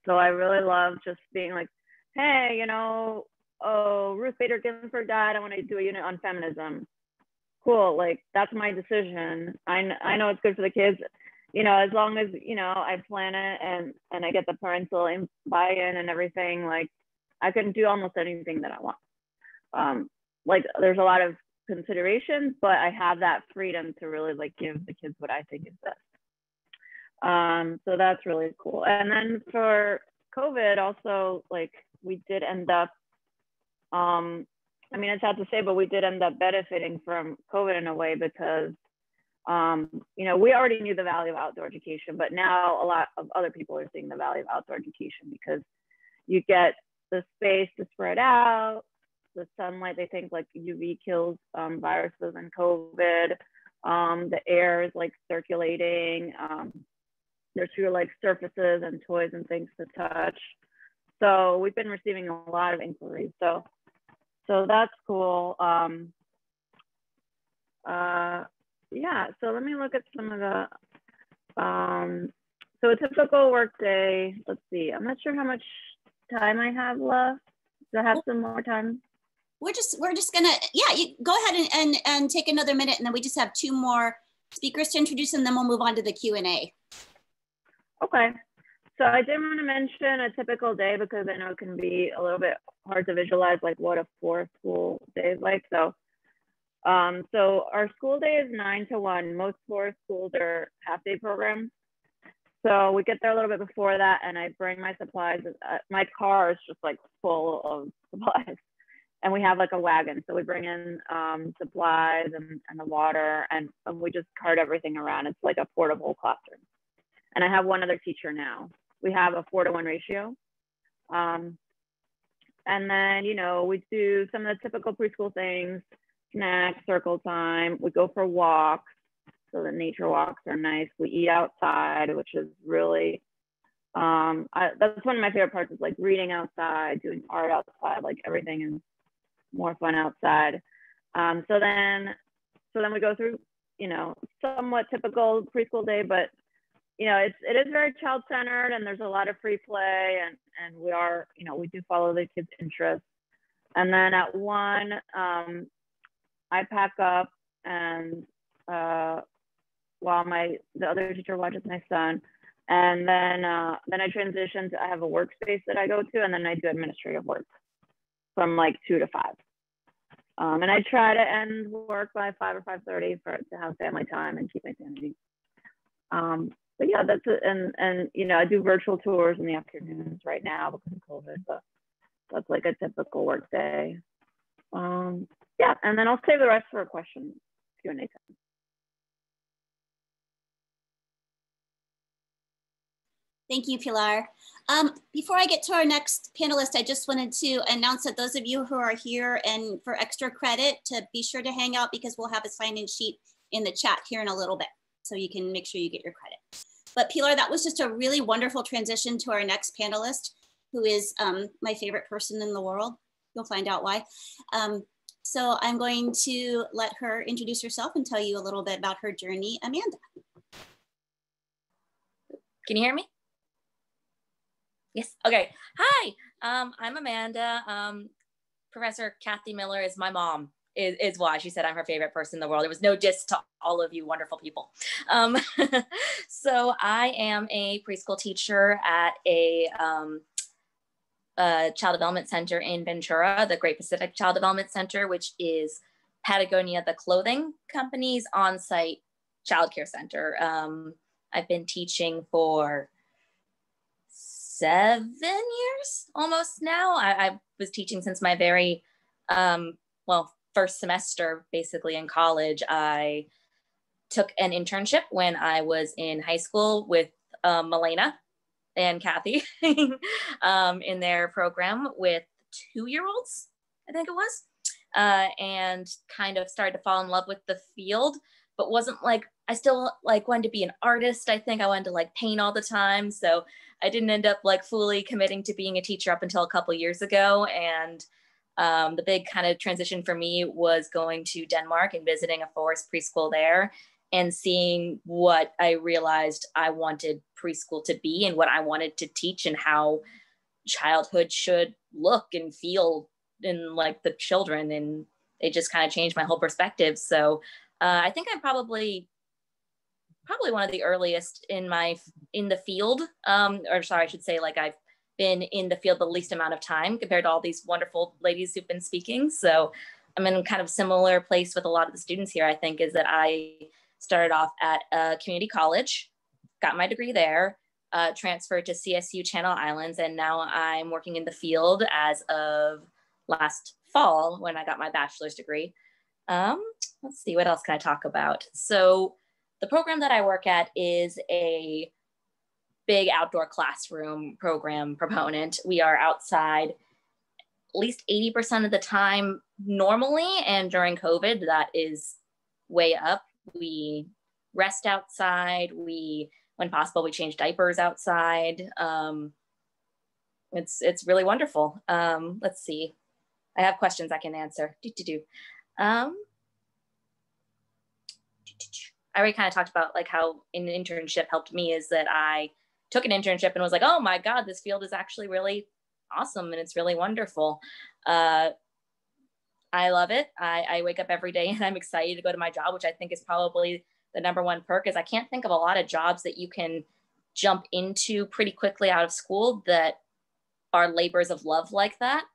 so i really love just being like hey, you know, oh, Ruth Bader Ginsburg died. I want to do a unit on feminism. Cool. Like that's my decision. I, I know it's good for the kids. You know, as long as, you know, I plan it and, and I get the parental buy-in and everything, like I can do almost anything that I want. Um, like there's a lot of considerations, but I have that freedom to really like give the kids what I think is best. Um, so that's really cool. And then for COVID also like we did end up, um, I mean, it's sad to say, but we did end up benefiting from COVID in a way because, um, you know, we already knew the value of outdoor education, but now a lot of other people are seeing the value of outdoor education because you get the space to spread out, the sunlight, they think like UV kills um, viruses and COVID. Um, the air is like circulating. Um, there's fewer like surfaces and toys and things to touch. So we've been receiving a lot of inquiries. So, so that's cool. Um, uh, yeah, so let me look at some of the, um, so a typical workday, let's see, I'm not sure how much time I have left. Do I have some more time? We're just, we're just gonna, yeah, you go ahead and, and, and take another minute and then we just have two more speakers to introduce and then we'll move on to the Q&A. Okay. So I did want to mention a typical day because I know it can be a little bit hard to visualize like what a forest school day is like. So um, so our school day is nine to one. Most forest schools are half day programs. So we get there a little bit before that and I bring my supplies. Uh, my car is just like full of supplies and we have like a wagon. So we bring in um, supplies and, and the water and, and we just cart everything around. It's like a portable classroom. And I have one other teacher now we have a four to one ratio. Um, and then, you know, we do some of the typical preschool things, snacks, circle time. We go for walks. So the nature walks are nice. We eat outside, which is really, um, I, that's one of my favorite parts is like reading outside, doing art outside, like everything is more fun outside. Um, so then, so then we go through, you know, somewhat typical preschool day, but you know, it's it is very child centered, and there's a lot of free play, and and we are, you know, we do follow the kids' interests. And then at one, um, I pack up, and uh, while my the other teacher watches my son, and then uh, then I transition to I have a workspace that I go to, and then I do administrative work from like two to five. Um, and I try to end work by five or five thirty for to have family time and keep my sanity. Um, but yeah, that's it. And, and, you know, I do virtual tours in the afternoons right now because of COVID, but that's like a typical work day. Um, yeah, and then I'll save the rest for a question, Q&A time. Thank you, Pilar. Um, before I get to our next panelist, I just wanted to announce that those of you who are here and for extra credit to be sure to hang out because we'll have a sign-in sheet in the chat here in a little bit so you can make sure you get your credit. But Pilar, that was just a really wonderful transition to our next panelist, who is um, my favorite person in the world. You'll find out why. Um, so I'm going to let her introduce herself and tell you a little bit about her journey, Amanda. Can you hear me? Yes. Okay. Hi, um, I'm Amanda. Um, Professor Kathy Miller is my mom is, is why she said I'm her favorite person in the world. It was no diss to all of you wonderful people. Um, so I am a preschool teacher at a, um, a child development center in Ventura, the Great Pacific Child Development Center, which is Patagonia, the clothing company's on site childcare center. Um, I've been teaching for seven years almost now. I, I was teaching since my very, um, well, first semester basically in college. I took an internship when I was in high school with um, Milena and Kathy um, in their program with two year olds, I think it was, uh, and kind of started to fall in love with the field, but wasn't like, I still like wanted to be an artist. I think I wanted to like paint all the time. So I didn't end up like fully committing to being a teacher up until a couple years ago. And um, the big kind of transition for me was going to Denmark and visiting a forest preschool there and seeing what I realized I wanted preschool to be and what I wanted to teach and how childhood should look and feel in like the children. And it just kind of changed my whole perspective. So uh, I think I'm probably probably one of the earliest in my in the field um, or sorry i should say like i've been in the field the least amount of time compared to all these wonderful ladies who've been speaking so i'm in kind of similar place with a lot of the students here i think is that i started off at a community college, got my degree there, uh, transferred to CSU Channel Islands, and now I'm working in the field as of last fall when I got my bachelor's degree. Um, let's see, what else can I talk about? So the program that I work at is a big outdoor classroom program proponent. We are outside at least 80% of the time normally, and during COVID, that is way up we rest outside. We, when possible, we change diapers outside. Um, it's it's really wonderful. Um, let's see. I have questions I can answer. Do, do, do. Um, I already kind of talked about like how an internship helped me is that I took an internship and was like, oh my God, this field is actually really awesome and it's really wonderful. Uh, I love it. I, I wake up every day and I'm excited to go to my job, which I think is probably the number one perk is I can't think of a lot of jobs that you can jump into pretty quickly out of school that are labors of love like that.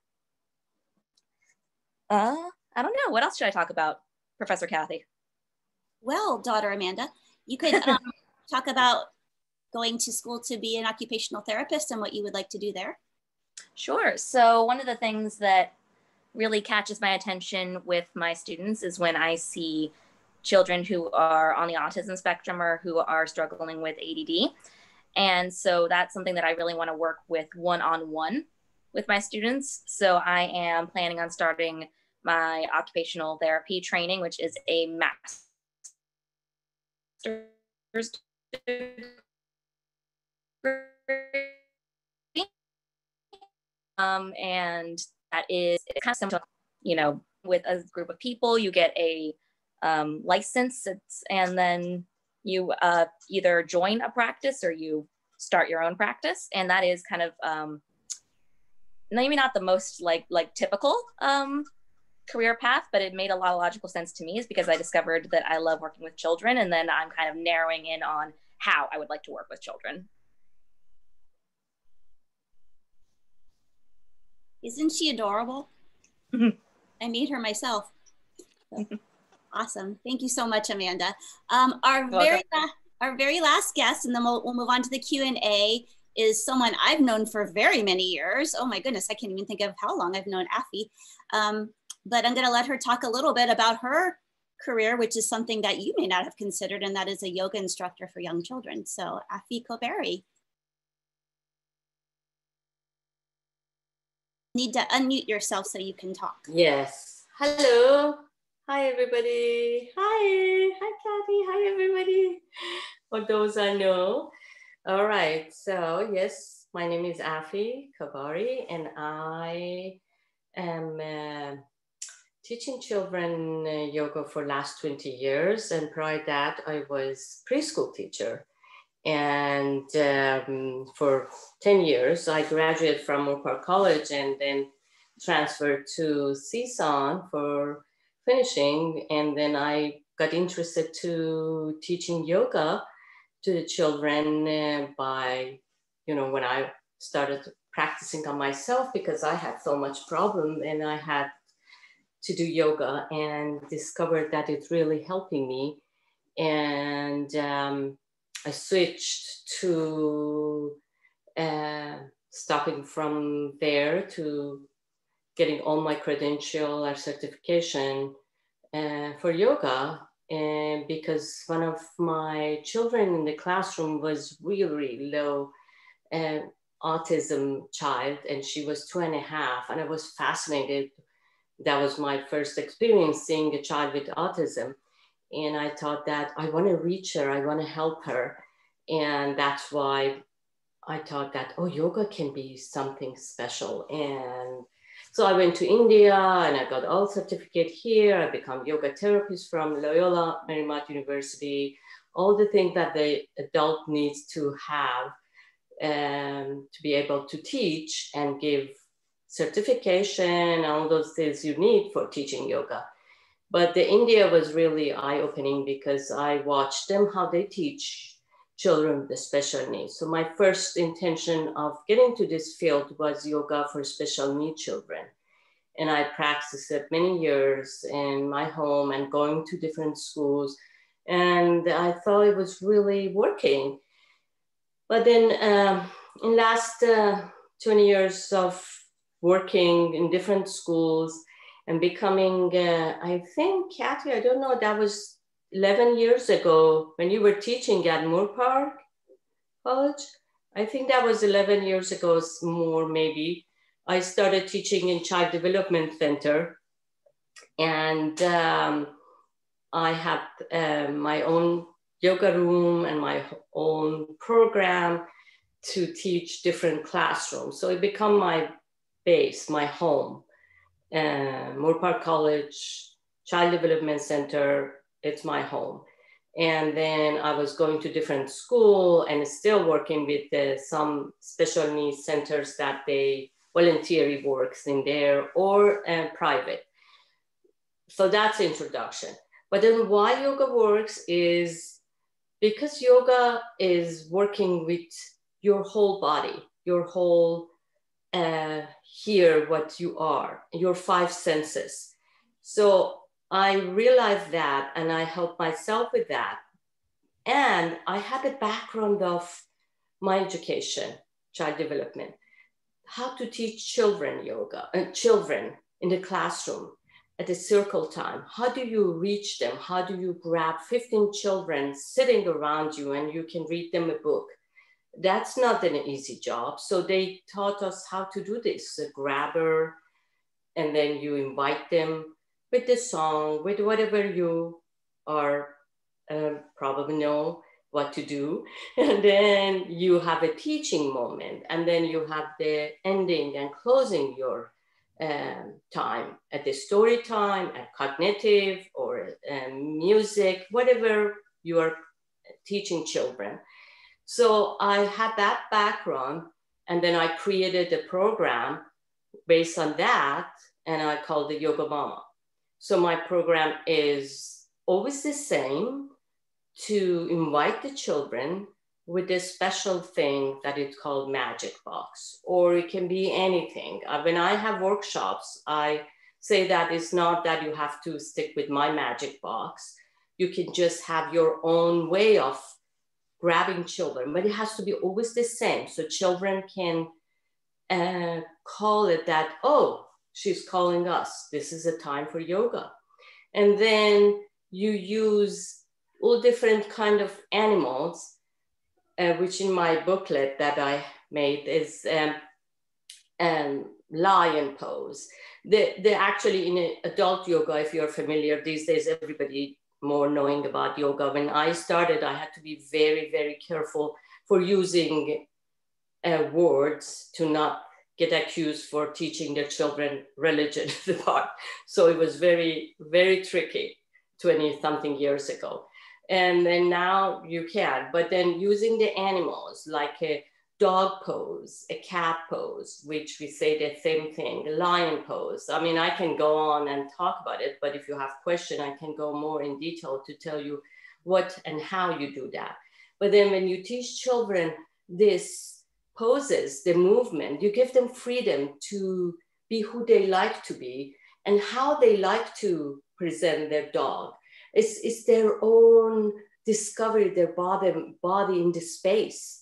Uh, I don't know. What else should I talk about, Professor Kathy? Well, daughter Amanda, you could um, talk about going to school to be an occupational therapist and what you would like to do there. Sure. So one of the things that really catches my attention with my students is when I see children who are on the autism spectrum or who are struggling with ADD. And so that's something that I really want to work with one on one with my students. So I am planning on starting my occupational therapy training, which is a master's um, and that is it's kind of similar, you know, with a group of people, you get a um, license and then you uh, either join a practice or you start your own practice. And that is kind of um, maybe not the most like like typical um, career path, but it made a lot of logical sense to me is because I discovered that I love working with children and then I'm kind of narrowing in on how I would like to work with children. Isn't she adorable? I made her myself. So, awesome. Thank you so much, Amanda. Um, our very our very last guest, and then we'll, we'll move on to the Q and A. Is someone I've known for very many years. Oh my goodness, I can't even think of how long I've known Afi. Um, but I'm going to let her talk a little bit about her career, which is something that you may not have considered, and that is a yoga instructor for young children. So, Afi Koberi. Need to unmute yourself so you can talk. Yes. Hello. Hi, everybody. Hi. Hi, Kathy. Hi, everybody. For those I know. All right. So, yes, my name is Afi Kabari, and I am uh, teaching children uh, yoga for last 20 years. And prior to that, I was preschool teacher and um, for 10 years, I graduated from Moorpark College and then transferred to CSUN for finishing. And then I got interested to teaching yoga to the children uh, by, you know, when I started practicing on myself because I had so much problem and I had to do yoga and discovered that it's really helping me. And um, I switched to uh, stopping from there to getting all my credential or certification uh, for yoga. And because one of my children in the classroom was really low uh, autism child and she was two and a half and i was fascinated. That was my first experience seeing a child with autism and i thought that i want to reach her i want to help her and that's why i thought that oh yoga can be something special and so I went to India and I got all certificate here. I become yoga therapist from Loyola Marymount University. All the things that the adult needs to have um, to be able to teach and give certification, and all those things you need for teaching yoga. But the India was really eye-opening because I watched them how they teach children with special needs. So my first intention of getting to this field was yoga for special needs children. And I practiced it many years in my home and going to different schools. And I thought it was really working. But then uh, in last uh, 20 years of working in different schools and becoming, uh, I think, Kathy, I don't know, that was 11 years ago when you were teaching at Moorpark College. I think that was 11 years ago, more maybe. I started teaching in Child Development Center, and um, I have uh, my own yoga room and my own program to teach different classrooms. So it become my base, my home. Uh, Moorpark College, Child Development Center, it's my home. And then I was going to different school and still working with uh, some special needs centers that they voluntary works in there or uh, private. So that's introduction. But then why yoga works is because yoga is working with your whole body, your whole uh, here what you are, your five senses. So I realized that and I helped myself with that. And I had the background of my education, child development, how to teach children yoga, uh, children in the classroom at the circle time. How do you reach them? How do you grab 15 children sitting around you and you can read them a book? That's not an easy job. So they taught us how to do this, a grabber, and then you invite them with the song, with whatever you are um, probably know what to do. And then you have a teaching moment, and then you have the ending and closing your um, time at the story time, at cognitive or um, music, whatever you are teaching children. So I had that background, and then I created a program based on that, and I called it Yoga Mama. So my program is always the same to invite the children with this special thing that is called magic box, or it can be anything. Uh, when I have workshops, I say that it's not that you have to stick with my magic box. You can just have your own way of grabbing children, but it has to be always the same. So children can uh, call it that, oh, she's calling us. This is a time for yoga. And then you use all different kind of animals, uh, which in my booklet that I made is um, um, lion pose. The, the actually in adult yoga, if you're familiar these days, everybody more knowing about yoga. When I started, I had to be very, very careful for using uh, words to not get accused for teaching their children religion part. So it was very, very tricky 20 something years ago. And then now you can, but then using the animals like a dog pose, a cat pose, which we say the same thing, a lion pose. I mean, I can go on and talk about it, but if you have question, I can go more in detail to tell you what and how you do that. But then when you teach children this poses, the movement, you give them freedom to be who they like to be and how they like to present their dog. It's, it's their own discovery, their body, body in the space,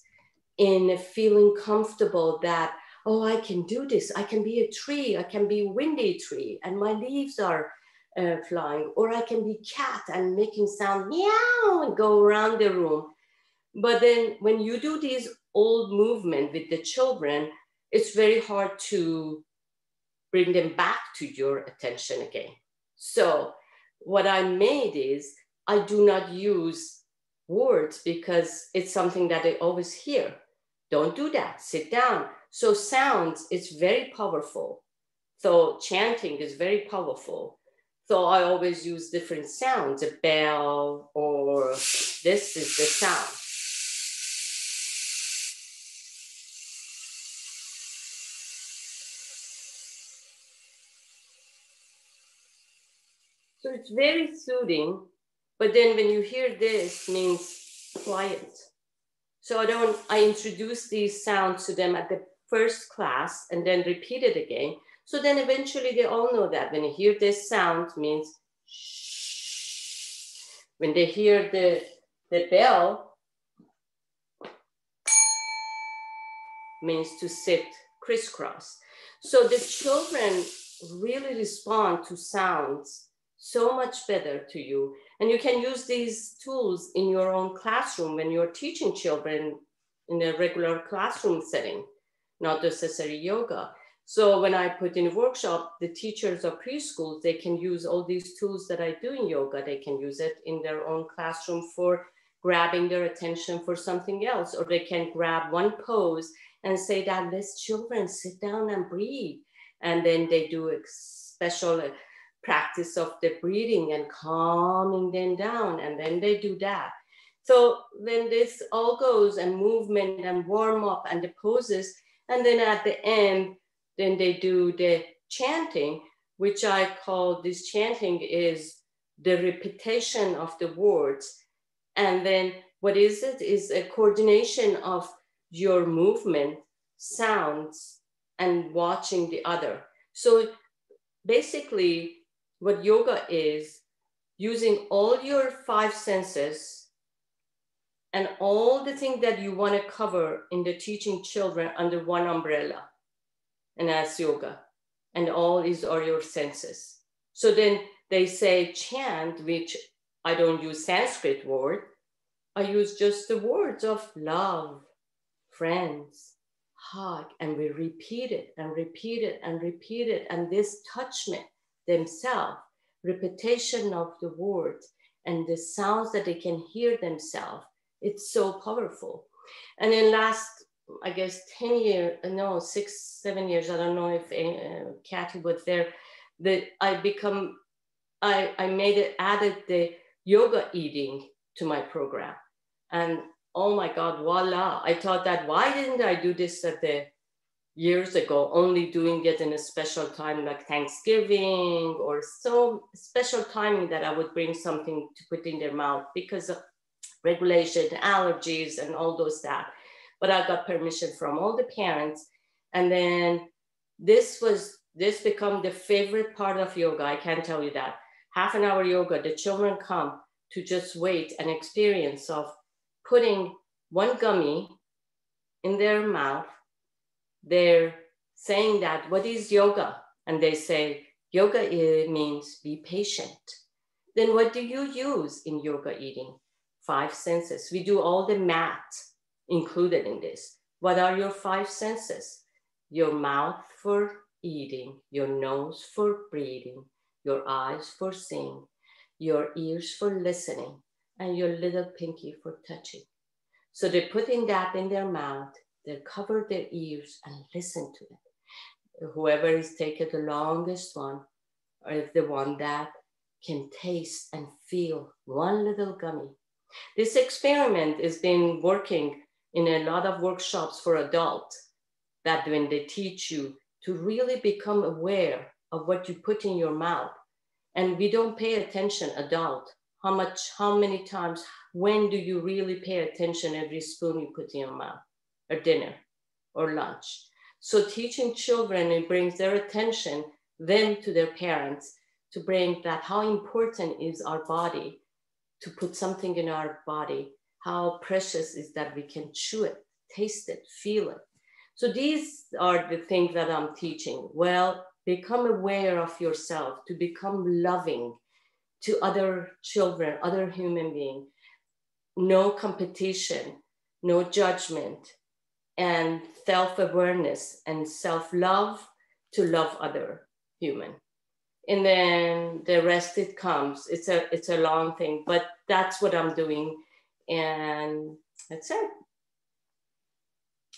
in feeling comfortable that, oh, I can do this. I can be a tree. I can be a windy tree, and my leaves are uh, flying. Or I can be cat and making sound meow and go around the room. But then when you do these old movement with the children, it's very hard to bring them back to your attention again. So what I made is I do not use words because it's something that I always hear. Don't do that, sit down. So sounds is very powerful. So chanting is very powerful. So I always use different sounds, a bell or this is the sound. So it's very soothing, but then when you hear this means quiet. So I don't, I introduce these sounds to them at the first class and then repeat it again. So then eventually they all know that when you hear this sound means shh. When they hear the, the bell, means to sit crisscross. So the children really respond to sounds so much better to you. And you can use these tools in your own classroom when you're teaching children in a regular classroom setting, not necessarily yoga. So when I put in a workshop, the teachers of preschools, they can use all these tools that I do in yoga. They can use it in their own classroom for grabbing their attention for something else, or they can grab one pose and say that let's children sit down and breathe. And then they do a special practice of the breathing and calming them down. And then they do that. So when this all goes and movement and warm up and the poses, and then at the end, then they do the chanting, which I call this chanting is the repetition of the words. And then what is it? Is a coordination of your movement, sounds, and watching the other. So basically, what yoga is using all your five senses and all the things that you want to cover in the teaching children under one umbrella and as yoga. And all these are your senses. So then they say chant which i don't use sanskrit word i use just the words of love friends hug and we repeat it and repeat it and repeat it and this touchment themselves, repetition of the words and the sounds that they can hear themselves. It's so powerful. And in last, I guess, 10 years, uh, no, six, seven years, I don't know if uh, Kathy was there, that I become, I, I made it, added the yoga eating to my program. And oh my God, voila. I thought that why didn't I do this at the years ago, only doing it in a special time like Thanksgiving or so special timing that I would bring something to put in their mouth because of regulation, allergies, and all those that. But I got permission from all the parents. And then this was, this become the favorite part of yoga. I can tell you that. Half an hour yoga, the children come to just wait and experience of putting one gummy in their mouth they're saying that, what is yoga? And they say, yoga means be patient. Then what do you use in yoga eating? Five senses. We do all the math included in this. What are your five senses? Your mouth for eating, your nose for breathing, your eyes for seeing, your ears for listening, and your little pinky for touching. So they're putting that in their mouth they cover their ears and listen to it. Whoever is taking the longest one, or the one that can taste and feel one little gummy. This experiment has been working in a lot of workshops for adults that when they teach you to really become aware of what you put in your mouth. And we don't pay attention, adult, how much, how many times, when do you really pay attention every spoon you put in your mouth? Or dinner or lunch. So teaching children, it brings their attention them to their parents to bring that how important is our body to put something in our body. How precious is that we can chew it taste it feel it. So these are the things that i'm teaching. Well become aware of yourself to become loving to other children other human beings no competition no judgment and self-awareness and self-love to love other human. And then the rest it comes. It's a it's a long thing but that's what i'm doing. And that's it.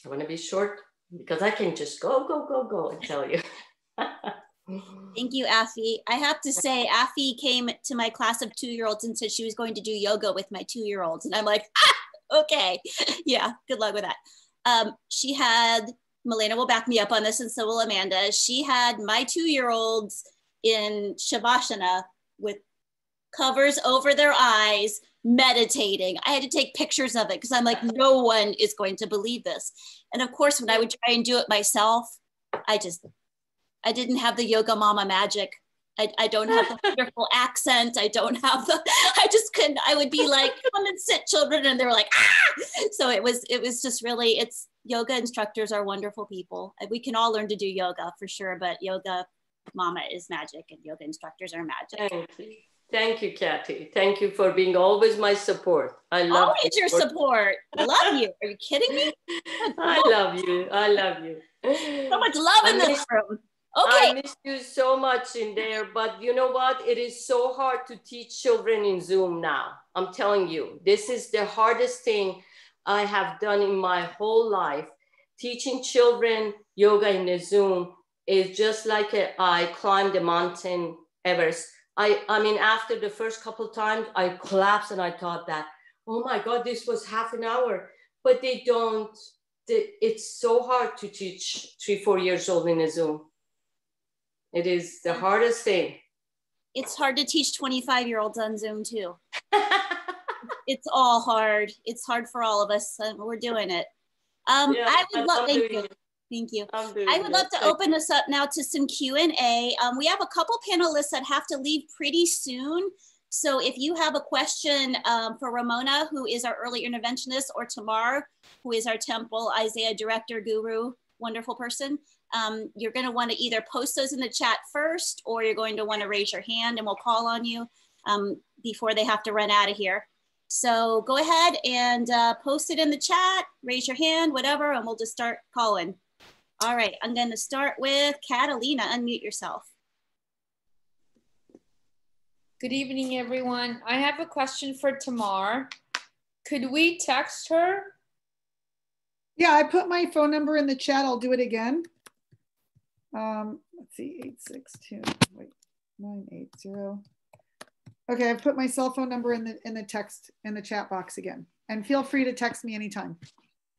I want to be short because i can just go go go go and tell you. Thank you, Afi. I have to say, Afi came to my class of two-year-olds and said she was going to do yoga with my two-year-olds, and I'm like, ah, okay, yeah, good luck with that. Um, she had Milena will back me up on this, and so will Amanda. She had my two-year-olds in Shavasana with covers over their eyes, meditating. I had to take pictures of it because I'm like, no one is going to believe this. And of course, when I would try and do it myself, I just, I didn't have the yoga mama magic. I, I don't have the wonderful accent. I don't have the, I just couldn't, I would be like, come and sit children. And they were like, ah. So it was, it was just really, it's yoga instructors are wonderful people. We can all learn to do yoga for sure, but yoga mama is magic and yoga instructors are magic. Thank you. Thank you, Kathy. Thank you for being always my support. I love always your support. love you. Are you kidding me? I love you. I love you. So much love in this room. Okay. I miss you so much in there, but you know what? It is so hard to teach children in Zoom now. I'm telling you, this is the hardest thing I have done in my whole life. Teaching children yoga in the Zoom is just like a, I climbed the mountain Everest. I, I mean, after the first couple times, I collapsed and I thought that, oh my God, this was half an hour. But they don't, they, it's so hard to teach three, four years old in a Zoom. It is the hardest thing. It's hard to teach 25 year olds on Zoom too. it's all hard. It's hard for all of us. And we're doing it. Um, yeah, I would love, thank you. It. Thank you. I would love to open us up now to some Q&A. Um, we have a couple panelists that have to leave pretty soon. So if you have a question um, for Ramona, who is our early interventionist, or Tamar, who is our temple Isaiah director guru, wonderful person, um, you're gonna wanna either post those in the chat first, or you're going to wanna raise your hand and we'll call on you um, before they have to run out of here. So go ahead and uh, post it in the chat, raise your hand, whatever, and we'll just start calling. All right, I'm going to start with Catalina. Unmute yourself. Good evening, everyone. I have a question for Tamar. Could we text her? Yeah, I put my phone number in the chat. I'll do it again. Um, let's see, 862, wait, 980. Okay, I've put my cell phone number in the in the text in the chat box again. And feel free to text me anytime.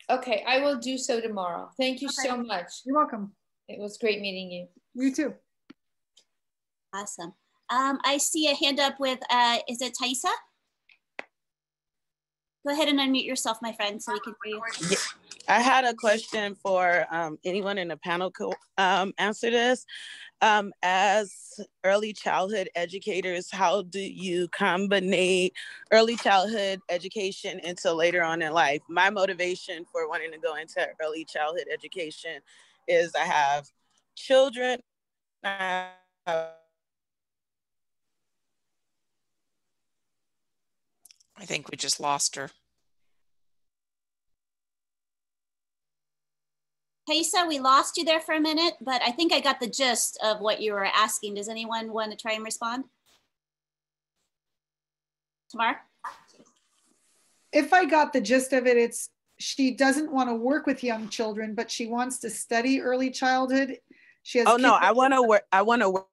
Okay, I will do so tomorrow. Thank you okay. so much. You're welcome. It was great meeting you. You too. Awesome. Um, I see a hand up with, uh, is it Taisa? Go ahead and unmute yourself, my friend, so we can hear you. I had a question for um, anyone in the panel co um, answer this. Um, as early childhood educators, how do you combine early childhood education into later on in life? My motivation for wanting to go into early childhood education is I have children. I I think we just lost her. Kaisa, we lost you there for a minute, but I think I got the gist of what you were asking. Does anyone want to try and respond? Tamar? If I got the gist of it, it's she doesn't want to work with young children, but she wants to study early childhood. She has Oh no, I want to work I want to work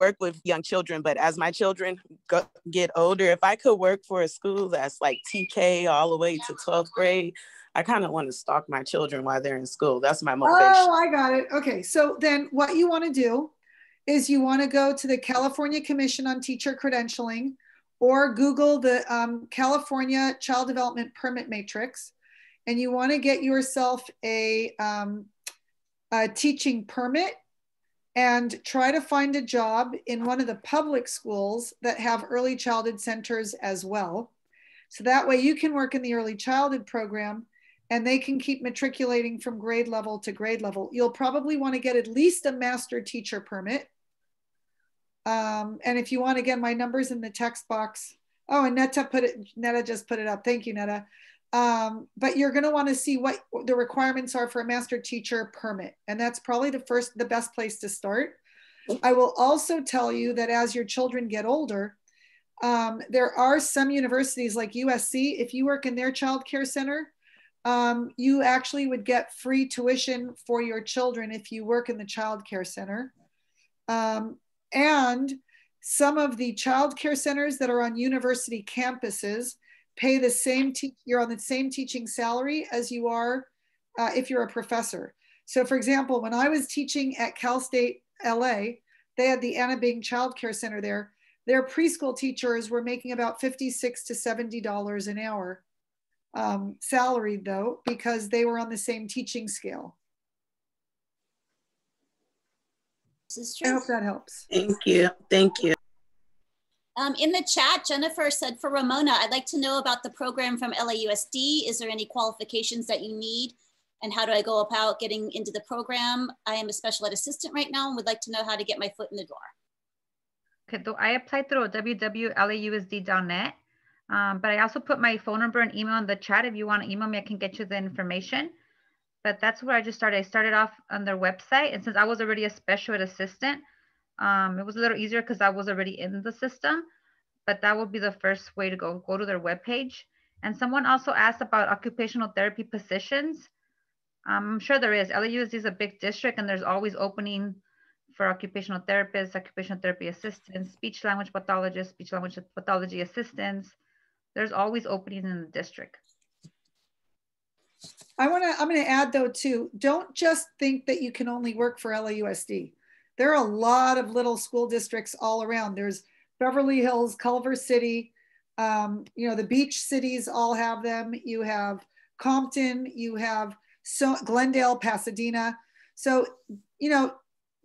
work with young children, but as my children go, get older, if I could work for a school that's like TK all the way to 12th grade, I kind of want to stalk my children while they're in school. That's my motivation. Oh, I got it. Okay. So then what you want to do is you want to go to the California Commission on Teacher Credentialing or Google the um, California Child Development Permit Matrix. And you want to get yourself a, um, a teaching permit and try to find a job in one of the public schools that have early childhood centers as well. So that way you can work in the early childhood program and they can keep matriculating from grade level to grade level. You'll probably want to get at least a master teacher permit. Um, and if you want, again, my number's in the text box. Oh, and Netta put it, Netta just put it up. Thank you, Netta. Um, but you're going to want to see what the requirements are for a master teacher permit. And that's probably the first, the best place to start. I will also tell you that as your children get older, um, there are some universities like USC, if you work in their child care center, um, you actually would get free tuition for your children if you work in the child care center. Um, and some of the child care centers that are on university campuses pay the same, te- you're on the same teaching salary as you are uh, if you're a professor. So for example, when I was teaching at Cal State LA, they had the Anna Bing Child Care Center there. Their preschool teachers were making about 56 to $70 an hour um, salaried though, because they were on the same teaching scale. This is true. I hope that helps. Thank you. Thank you. Um, in the chat, Jennifer said for Ramona, I'd like to know about the program from LAUSD. Is there any qualifications that you need? And how do I go about getting into the program? I am a special ed assistant right now and would like to know how to get my foot in the door. Okay, so I applied through www.lausd.net, um, but I also put my phone number and email in the chat. If you want to email me, I can get you the information. But that's where I just started. I started off on their website, and since I was already a special ed assistant, um, it was a little easier because I was already in the system, but that would be the first way to go, go to their webpage. And someone also asked about occupational therapy positions. Um, I'm sure there is. LAUSD is a big district and there's always opening for occupational therapists, occupational therapy assistants, speech language pathologists, speech language pathology assistants. There's always openings in the district. I want to, I'm going to add though, too, don't just think that you can only work for LAUSD there are a lot of little school districts all around. There's Beverly Hills, Culver City, um, you know, the beach cities all have them. You have Compton, you have so Glendale, Pasadena. So, you know,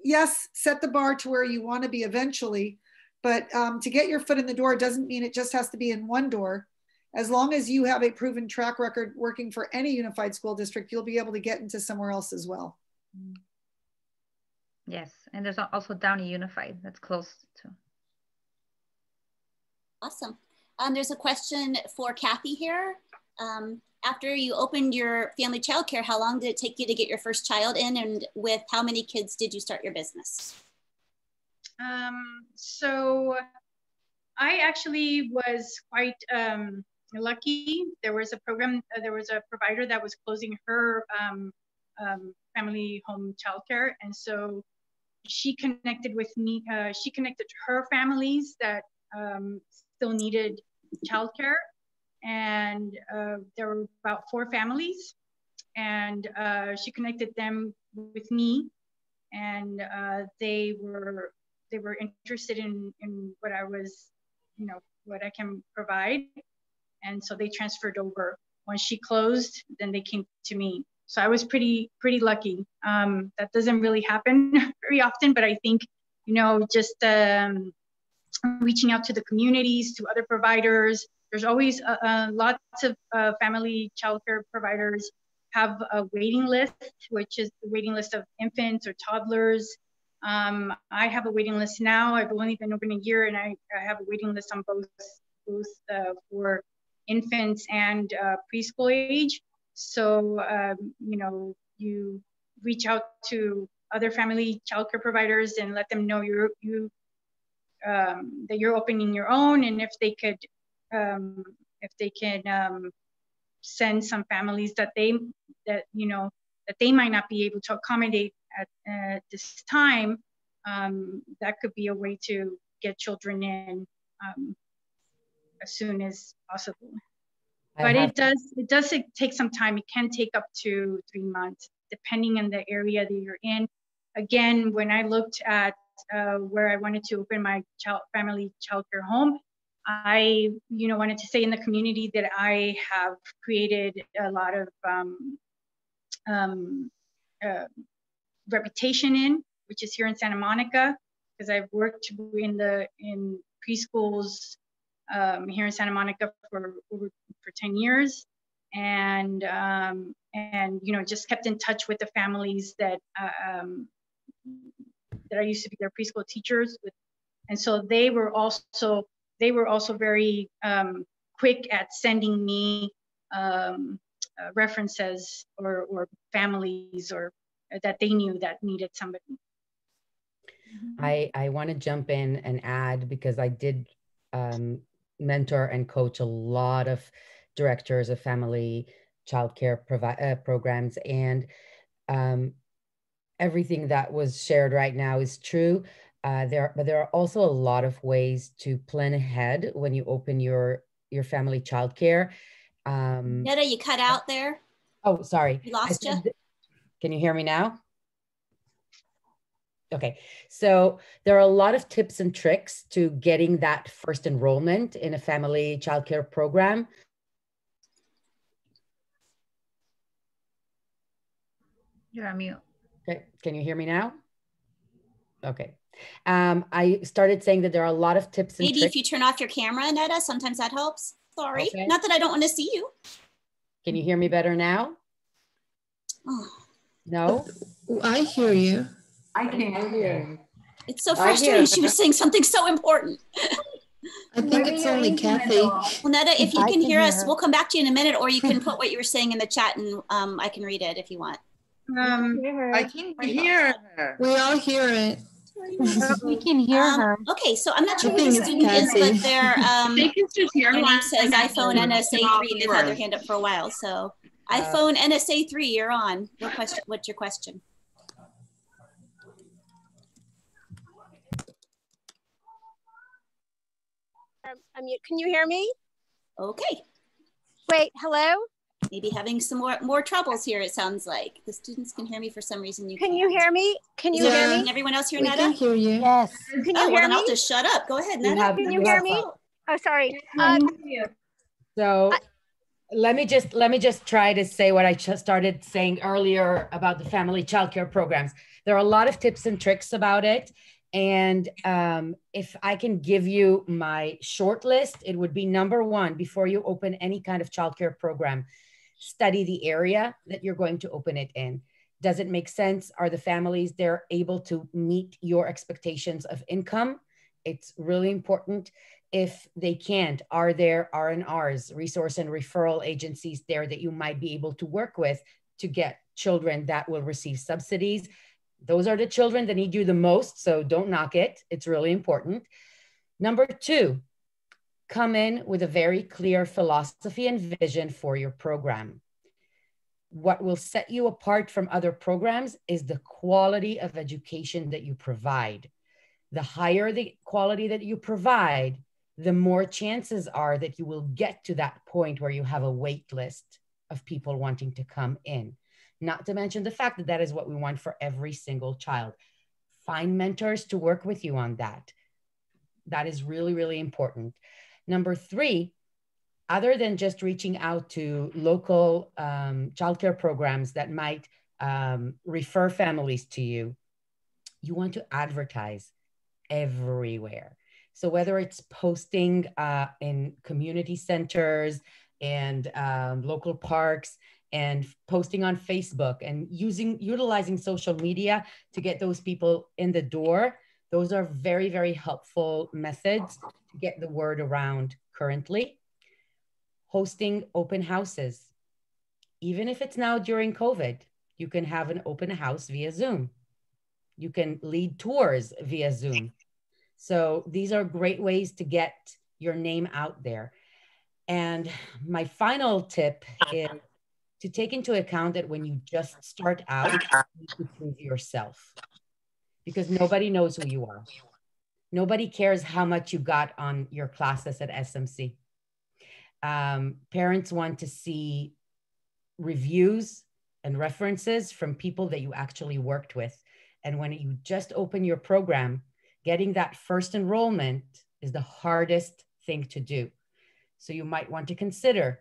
yes, set the bar to where you want to be eventually, but um, to get your foot in the door doesn't mean it just has to be in one door. As long as you have a proven track record working for any unified school district, you'll be able to get into somewhere else as well. Yes, and there's also Downey Unified that's close to. Awesome. Um, there's a question for Kathy here. Um, after you opened your family childcare, how long did it take you to get your first child in and with how many kids did you start your business? Um, so I actually was quite um, lucky. There was a program, uh, there was a provider that was closing her um, um, family home childcare. And so she connected with me. Uh, she connected her families that um, still needed childcare, and uh, there were about four families, and uh, she connected them with me, and uh, they were they were interested in in what I was, you know, what I can provide, and so they transferred over. When she closed, then they came to me. So I was pretty pretty lucky. Um, that doesn't really happen very often, but I think you know just um, reaching out to the communities, to other providers. There's always uh, uh, lots of uh, family childcare providers have a waiting list, which is the waiting list of infants or toddlers. Um, I have a waiting list now. I've only been open a year, and I, I have a waiting list on both both uh, for infants and uh, preschool age. So, um, you know, you reach out to other family childcare providers and let them know you're, you, um, that you're opening your own and if they could, um, if they can um, send some families that they, that, you know, that they might not be able to accommodate at, at this time, um, that could be a way to get children in um, as soon as possible. But it does it does take some time. It can take up to three months depending on the area that you're in. Again when i looked at uh, where i wanted to open my child family childcare home i you know wanted to say in the community that i have created a lot of um, um, uh, reputation in which is here in Santa Monica, because I've worked in the in preschools um, here in Santa Monica for for 10 years, and um, and you know just kept in touch with the families that uh, um, that I used to be their preschool teachers with, and so they were also they were also very um, quick at sending me um, uh, references or, or families or that they knew that needed somebody. I, I want to jump in and add because I did um, mentor and coach a lot of directors of family childcare provi- uh, programs, and um, everything that was shared right now is true. Uh, there, but there are also a lot of ways to plan ahead when you open your your family childcare. Um, Netta, you cut out there. Oh, sorry. We lost you. Can you hear me now? Okay, so there are a lot of tips and tricks to getting that first enrollment in a family childcare program. You're on mute. Okay, can you hear me now? Okay. Um, I started saying that there are a lot of tips and Maybe tricks. if you turn off your camera, Netta, sometimes that helps. Sorry. Okay. Not that I don't want to see you. Can you hear me better now? Oh, No? I hear you. I can't hear. You. It's so frustrating. She was saying something so important. I think it's only Kathy. Well, Netta, if you can can hear hear us, we'll come back to you in a minute, or you can put what you were saying in the chat and um, I can read it if you want. Um, I can hear her. We all hear it. We can hear her. Okay, so I'm not sure I who the it's student is, Kathy. but their um, They can just hear their name one says thing and iPhone NSA three. They've had their hand up for a while. So Uh, iPhone NSA three, you're on. What question? What's your question? Um, I'm mute. Can you hear me? Okay. Wait, hello? Maybe having some more more troubles here. It sounds like the students can hear me for some reason. You Can you hear me? Can you hear Can me? everyone else hear We Netta? can hear you. Yes. Can you oh, well, hear then me? I'll just shut up. Go ahead, You Netta. have- Can you you hear me? Oh, sorry. Um, So let me just let me just try to say what I just started saying earlier about the family childcare programs. There are a lot of tips and tricks about it. And um, if I can give you my short list, it would be number one before you open any kind of childcare program, study the area that you're going to open it in. Does it make sense? Are the families there able to meet your expectations of income? It's really important. If they can't, are there RNRs, resource and referral agencies there that you might be able to work with to get children that will receive subsidies? Those are the children that need you the most, so don't knock it. It's really important. Number two, come in with a very clear philosophy and vision for your program. What will set you apart from other programs is the quality of education that you provide. The higher the quality that you provide, the more chances are that you will get to that point where you have a wait list of people wanting to come in. Not to mention the fact that that is what we want for every single child. Find mentors to work with you on that. That is really, really important. Number three, other than just reaching out to local um, childcare programs that might um, refer families to you, you want to advertise everywhere. So whether it's posting uh, in community centers and um, local parks and posting on Facebook and using utilizing social media to get those people in the door, those are very very helpful methods get the word around currently. Hosting open houses, even if it's now during COVID, you can have an open house via Zoom. You can lead tours via Zoom. So these are great ways to get your name out there. And my final tip is to take into account that when you just start out, you prove yourself because nobody knows who you are. Nobody cares how much you got on your classes at SMC. Um, parents want to see reviews and references from people that you actually worked with. And when you just open your program, getting that first enrollment is the hardest thing to do. So you might want to consider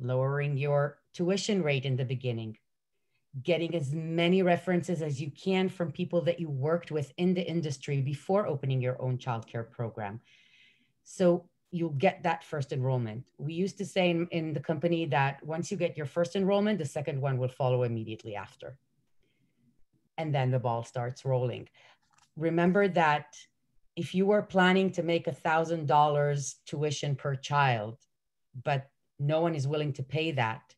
lowering your tuition rate in the beginning, getting as many references as you can from people that you worked with in the industry before opening your own childcare program. So you'll get that first enrollment. We used to say in, in the company that once you get your first enrollment, the second one will follow immediately after. And then the ball starts rolling. Remember that if you were planning to make a thousand dollars tuition per child, but no one is willing to pay that,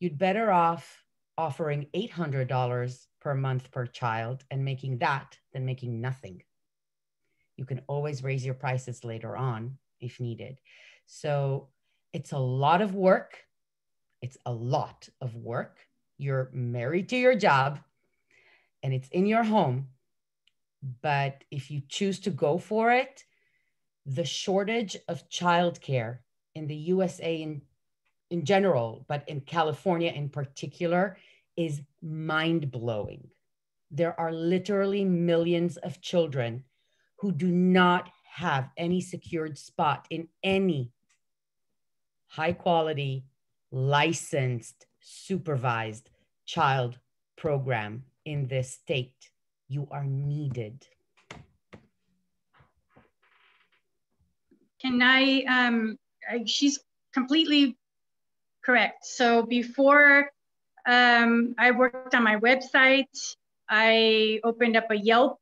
you'd better off offering $800 per month per child and making that than making nothing. You can always raise your prices later on if needed. So it's a lot of work. It's a lot of work. You're married to your job and it's in your home. But if you choose to go for it, the shortage of childcare in the USA in, in general, but in California in particular, is mind blowing. There are literally millions of children who do not have any secured spot in any high quality, licensed, supervised child program in this state. You are needed. Can I, um, I, she's completely correct. So before um, I worked on my website, I opened up a Yelp.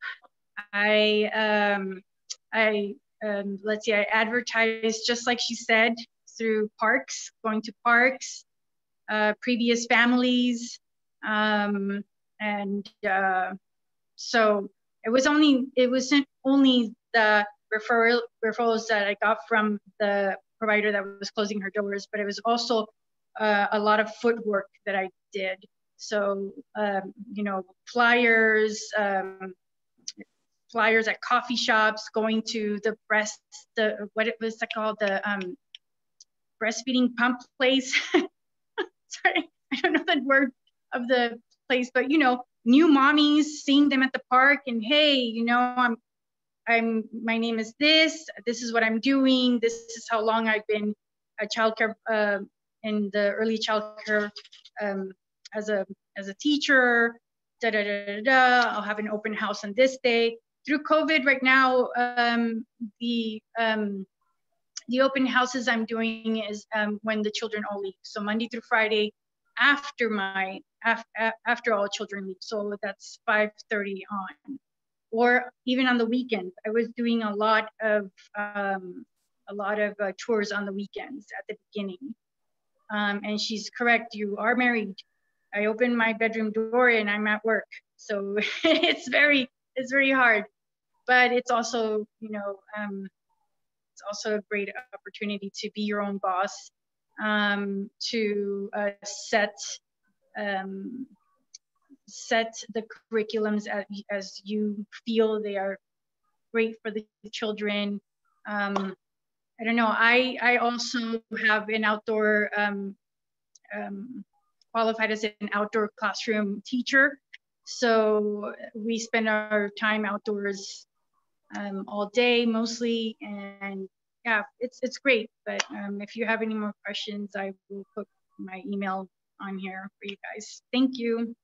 I, um, I um, let's see, I advertised just like she said through parks, going to parks, uh, previous families, um, and uh, so it was only it wasn't only the referral referrals that I got from the provider that was closing her doors, but it was also uh, a lot of footwork that I did. So um, you know, flyers, um, flyers at coffee shops, going to the breast, the what it was called, the um, breastfeeding pump place. Sorry, I don't know the word of the place, but you know, new mommies, seeing them at the park, and hey, you know, I'm, I'm, my name is this. This is what I'm doing. This is how long I've been a childcare uh, in the early childcare um, as a as a teacher. Da, da, da, da, da. I'll have an open house on this day through COVID right now, um, the um, the open houses I'm doing is um, when the children all leave. So Monday through Friday, after my after after all children leave. So that's 5:30 on, or even on the weekend. I was doing a lot of um, a lot of uh, tours on the weekends at the beginning. Um, and she's correct. You are married. I open my bedroom door and I'm at work. So it's very it's very hard but it's also you know um, it's also a great opportunity to be your own boss um, to uh, set um, set the curriculums as, as you feel they are great for the children um, I don't know I I also have an outdoor um, um, qualified as an outdoor classroom teacher so we spend our time outdoors um, all day mostly. And yeah, it's, it's great. But um, if you have any more questions, I will put my email on here for you guys. Thank you.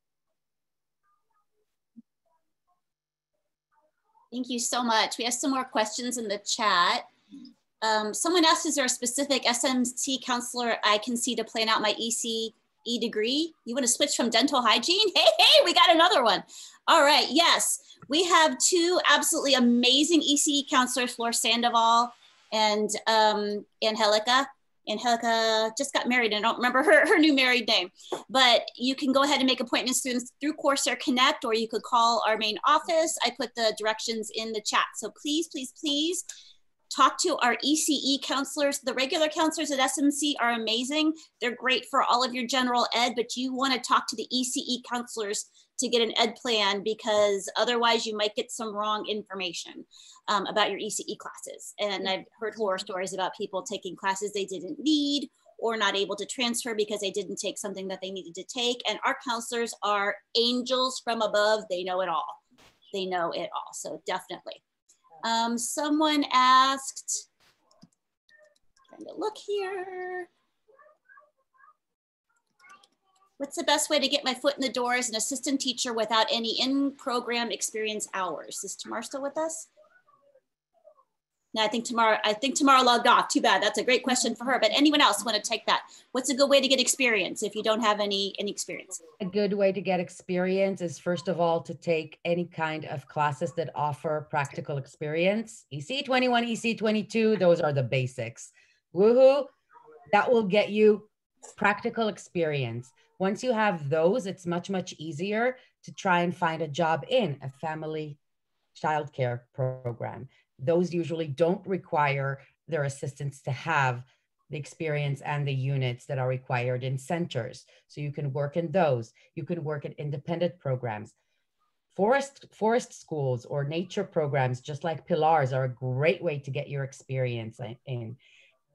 Thank you so much. We have some more questions in the chat. Um, someone asked, is there a specific SMC counselor I can see to plan out my ECE degree? You want to switch from dental hygiene? Hey, hey, we got another one. All right, yes. We have two absolutely amazing ECE counselors, Flor Sandoval and um, Angelica. Angelica just got married. I don't remember her, her new married name, but you can go ahead and make appointments through, through Corsair Connect, or you could call our main office. I put the directions in the chat. So please, please, please talk to our ECE counselors. The regular counselors at SMC are amazing. They're great for all of your general ed, but you want to talk to the ECE counselors to get an ed plan because otherwise you might get some wrong information um, about your ECE classes. And I've heard horror stories about people taking classes they didn't need or not able to transfer because they didn't take something that they needed to take. And our counselors are angels from above. They know it all. They know it all. So definitely. Um, someone asked, trying to look here. What's the best way to get my foot in the door as an assistant teacher without any in-program experience hours? Is Tamar still with us? I think Tamara, I think Tamara logged off. Too bad. That's a great question for her. But anyone else want to take that? What's a good way to get experience if you don't have any any experience? A good way to get experience is first of all to take any kind of classes that offer practical experience. EC 21, EC 22, those are the basics. Woohoo! That will get you practical experience. Once you have those, it's much, much easier to try and find a job in a family childcare program those usually don't require their assistants to have the experience and the units that are required in centers. So you can work in those. You can work at independent programs. Forest, forest schools or nature programs, just like Pilars, are a great way to get your experience in.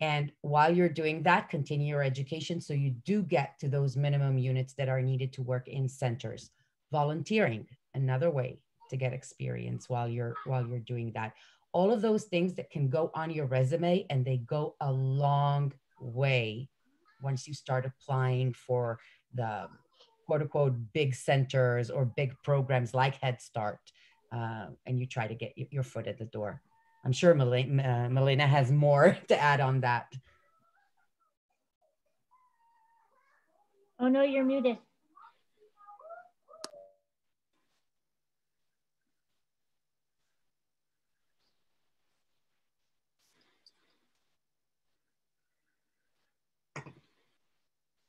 And while you're doing that, continue your education so you do get to those minimum units that are needed to work in centers. Volunteering, another way to get experience while you're while you're doing that all of those things that can go on your resume and they go a long way once you start applying for the quote unquote big centers or big programs like Head Start, uh, and you try to get your foot at the door. I'm sure uh, Melina has more to add on that. Oh no, you're muted.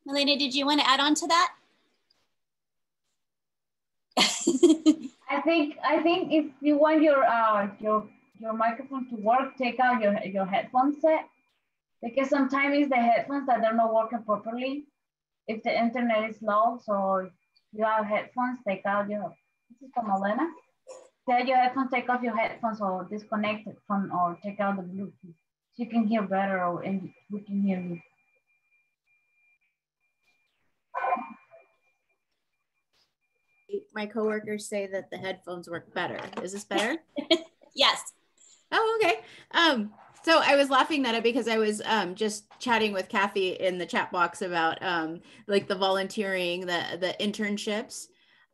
Melina, did you want to add on to that? I think I think if you want your uh, your your microphone to work, take out your your headphone set because sometimes the headphones that are not working properly. If the internet is low, so you have headphones, take out your. This is from Elena. Take your headphones, take off your headphones, or disconnect it from, or take out the Bluetooth. So you can hear better, or and we can hear you. My coworkers say that the headphones work better. Is this better? yes. Oh, okay. Um, so I was laughing that because I was um, just chatting with Kathy in the chat box about um, like the volunteering, the the internships.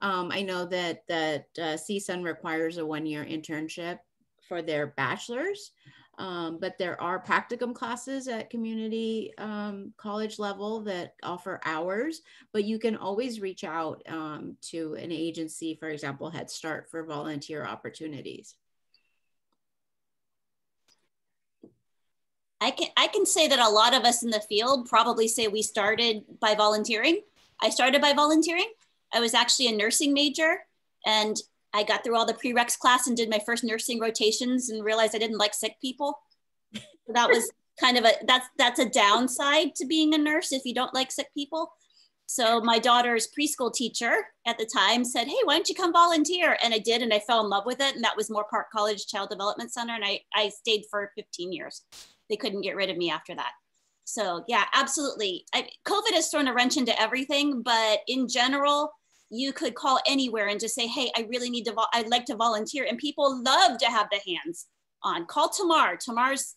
Um, I know that that uh, CSUN requires a one year internship for their bachelors. Um, but there are practicum classes at community um, college level that offer hours, but you can always reach out um, to an agency, for example, Head Start for volunteer opportunities. I can I can say that a lot of us in the field probably say we started by volunteering. I started by volunteering. I was actually a nursing major and I got through all the prereqs class and did my first nursing rotations and realized I didn't like sick people. So that was kind of a that's that's a downside to being a nurse if you don't like sick people. So my daughter's preschool teacher at the time said, "Hey, why don't you come volunteer?" And I did, and I fell in love with it. And that was Moorpark College Child Development Center, and I I stayed for 15 years. They couldn't get rid of me after that. So yeah, absolutely. I, COVID has thrown a wrench into everything, but in general, you could call anywhere and just say, hey, I really need to, I'd like to volunteer. And people love to have the hands on. Call Tamar. Tamar's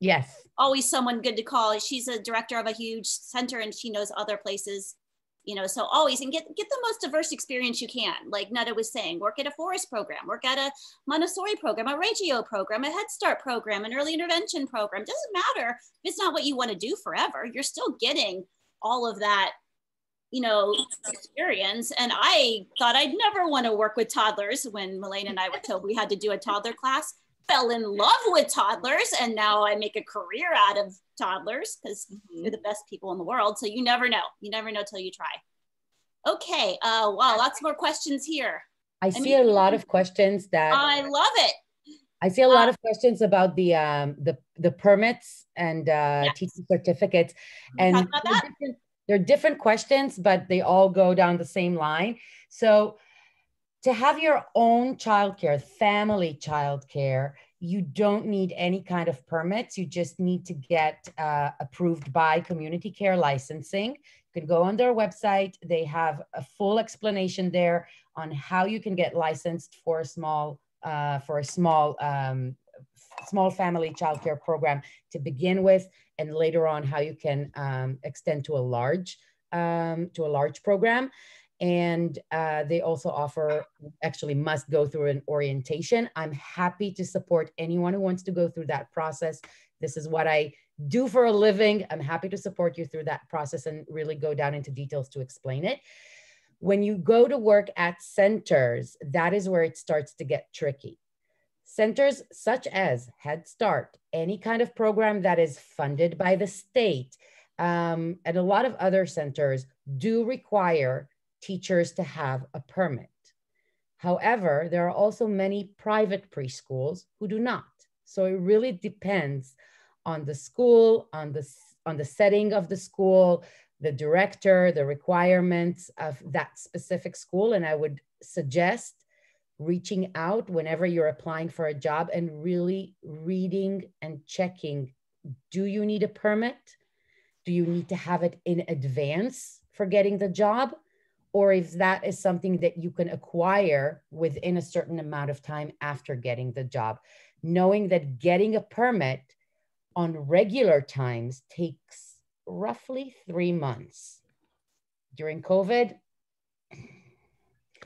yes always someone good to call. She's a director of a huge center and she knows other places, you know, so always and get, get the most diverse experience you can. Like Netta was saying, work at a forest program, work at a Montessori program, a Reggio program, a Head Start program, an early intervention program. Doesn't matter if it's not what you want to do forever, you're still getting all of that you know, experience. And I thought I'd never want to work with toddlers when Melina and I were told we had to do a toddler class. Fell in love with toddlers, and now I make a career out of toddlers because mm-hmm. they're the best people in the world. So you never know. You never know till you try. Okay. Uh, wow, lots more questions here. I, I see mean, a lot of questions that I love it. I see a lot uh, of questions about the um, the the permits and uh, yes. teaching certificates, and they're different questions, but they all go down the same line. So to have your own childcare, family childcare, you don't need any kind of permits. You just need to get uh, approved by community care licensing. You can go on their website. They have a full explanation there on how you can get licensed for a small uh, for a small um, small family childcare program to begin with, and later on how you can um, extend to a large um, to a large program. And uh, they also offer, actually must go through an orientation. I'm happy to support anyone who wants to go through that process. This is what I do for a living. I'm happy to support you through that process and really go down into details to explain it. When you go to work at centers, that is where it starts to get tricky. Centers such as Head Start, any kind of program that is funded by the state, um, and a lot of other centers do require teachers to have a permit. However, there are also many private preschools who do not. So it really depends on the school, on the, on the setting of the school, the director, the requirements of that specific school. And I would suggest reaching out whenever you're applying for a job and really reading and checking do you need a permit? Do you need to have it in advance for getting the job? Or if that is something that you can acquire within a certain amount of time after getting the job, knowing that getting a permit on regular times takes roughly three months. During COVID,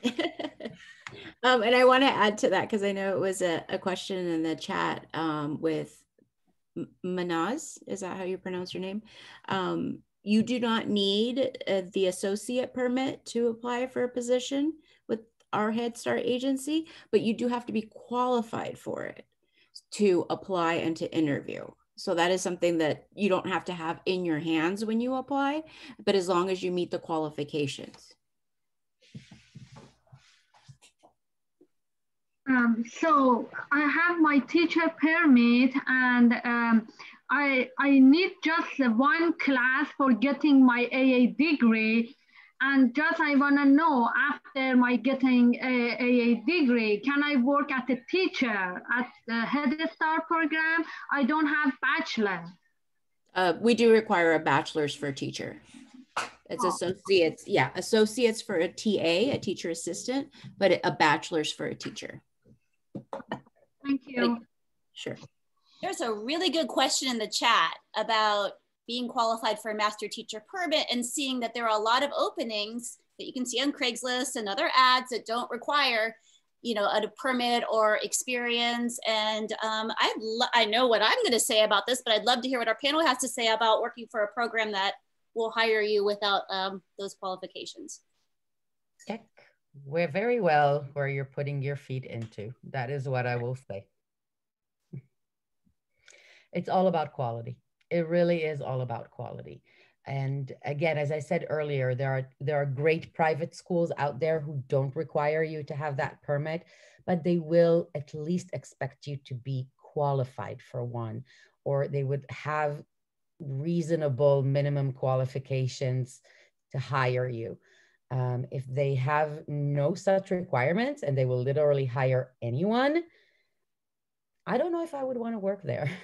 um, and I want to add to that because I know it was a, a question in the chat um, with Manaz. Is that how you pronounce your name? Um, you do not need uh, the associate permit to apply for a position with our Head Start agency, but you do have to be qualified for it to apply and to interview. So that is something that you don't have to have in your hands when you apply, but as long as you meet the qualifications. Um, so I have my teacher permit and um, I, I need just one class for getting my AA degree. And just I want to know after my getting a AA degree, can I work as a teacher at the Head Start program? I don't have bachelor. Uh, we do require a bachelor's for a teacher. It's oh. associates, yeah, associates for a TA, a teacher assistant, but a bachelor's for a teacher. Thank you. Sure. There's a really good question in the chat about being qualified for a master teacher permit and seeing that there are a lot of openings that you can see on Craigslist and other ads that don't require you know, a permit or experience. And um, I, I know what I'm going to say about this, but I'd love to hear what our panel has to say about working for a program that will hire you without um, those qualifications. We're very well where you're putting your feet into. That is what I will say. It's all about quality. It really is all about quality. And again, as I said earlier, there are there are great private schools out there who don't require you to have that permit, but they will at least expect you to be qualified for one, or they would have reasonable minimum qualifications to hire you. Um, if they have no such requirements and they will literally hire anyone, I don't know if I would want to work there.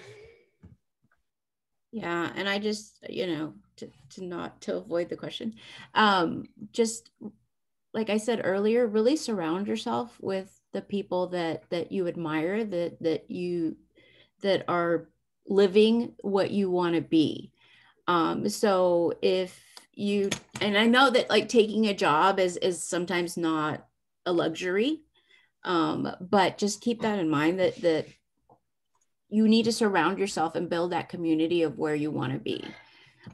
Yeah, and I just, you know, to, to not to avoid the question, um, just like I said earlier, really surround yourself with the people that that you admire, that that you that are living what you want to be. Um, so if you and I know that like taking a job is is sometimes not a luxury, um, but just keep that in mind that that you need to surround yourself and build that community of where you want to be.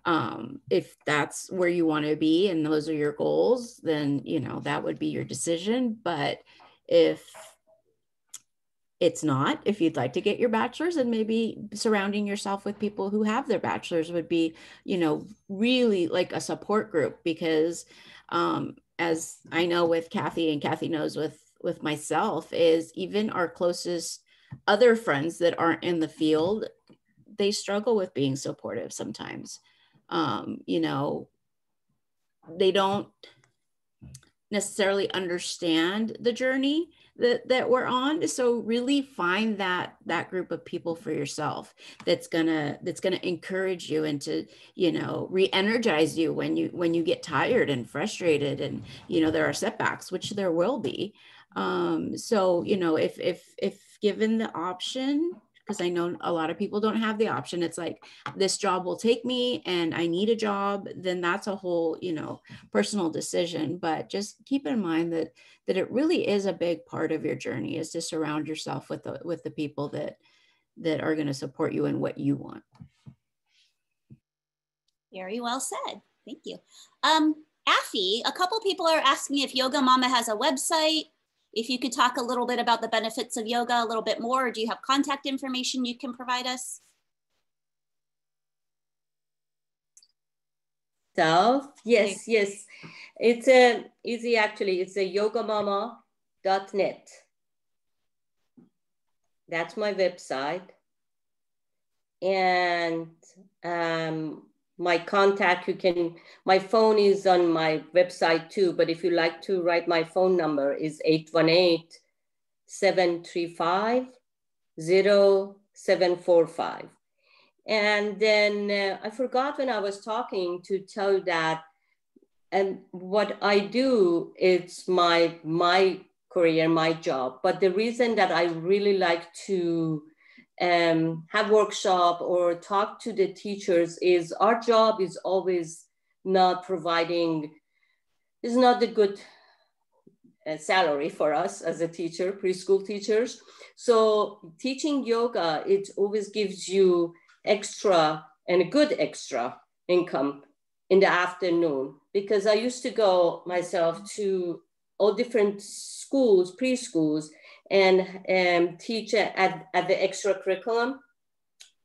Um, if that's where you want to be and those are your goals then you know that would be your decision. But if it's not if you'd like to get your bachelor's and maybe surrounding yourself with people who have their bachelor's would be you know really like a support group because um, as i know with kathy and kathy knows with with myself is even our closest other friends that aren't in the field they struggle with being supportive sometimes. Um, you know they don't necessarily understand the journey that, that we're on so really find that that group of people for yourself that's gonna that's gonna encourage you and to you know re-energize you when you when you get tired and frustrated and you know there are setbacks which there will be. Um so you know if if if given the option because I know a lot of people don't have the option. It's like this job will take me and I need a job, then that's a whole, you know, personal decision. But just keep in mind that that it really is a big part of your journey is to surround yourself with the with the people that that are going to support you in what you want. Very well said. Thank you. Um, Affy, a couple people are asking if Yoga Mama has a website. If you could talk a little bit about the benefits of yoga a little bit more, or do you have contact information you can provide us? So yes, yes, it's a easy actually. It's a yogamama.net. That's my website, and um, my contact you can my phone is on my website too but if you like to write my phone number is 818 735 0745 and then uh, i forgot when i was talking to tell you that and what i do it's my my career my job. But the reason that i really like to um, have workshop or talk to the teachers is our job is always not providing is not a good uh, salary for us as a teacher preschool teachers. So teaching yoga it always gives you extra and a good extra income in the afternoon because i used to go myself to all different schools preschools and um, teach at, at the extra curriculum.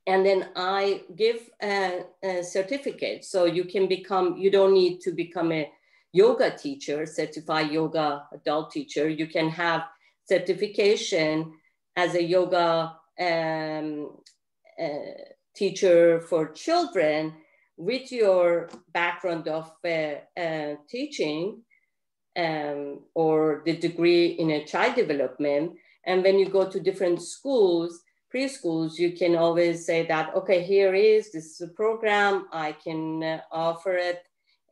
And then I give a, a, certificate. So you can become, you don't need to become a yoga teacher, certified yoga adult teacher. You can have certification as a yoga um, uh, teacher for children with your background of uh, uh, teaching um, or the degree in a child development. And when you go to different schools, preschools, you can always say that, okay, here is, this is a program, I can uh, offer it,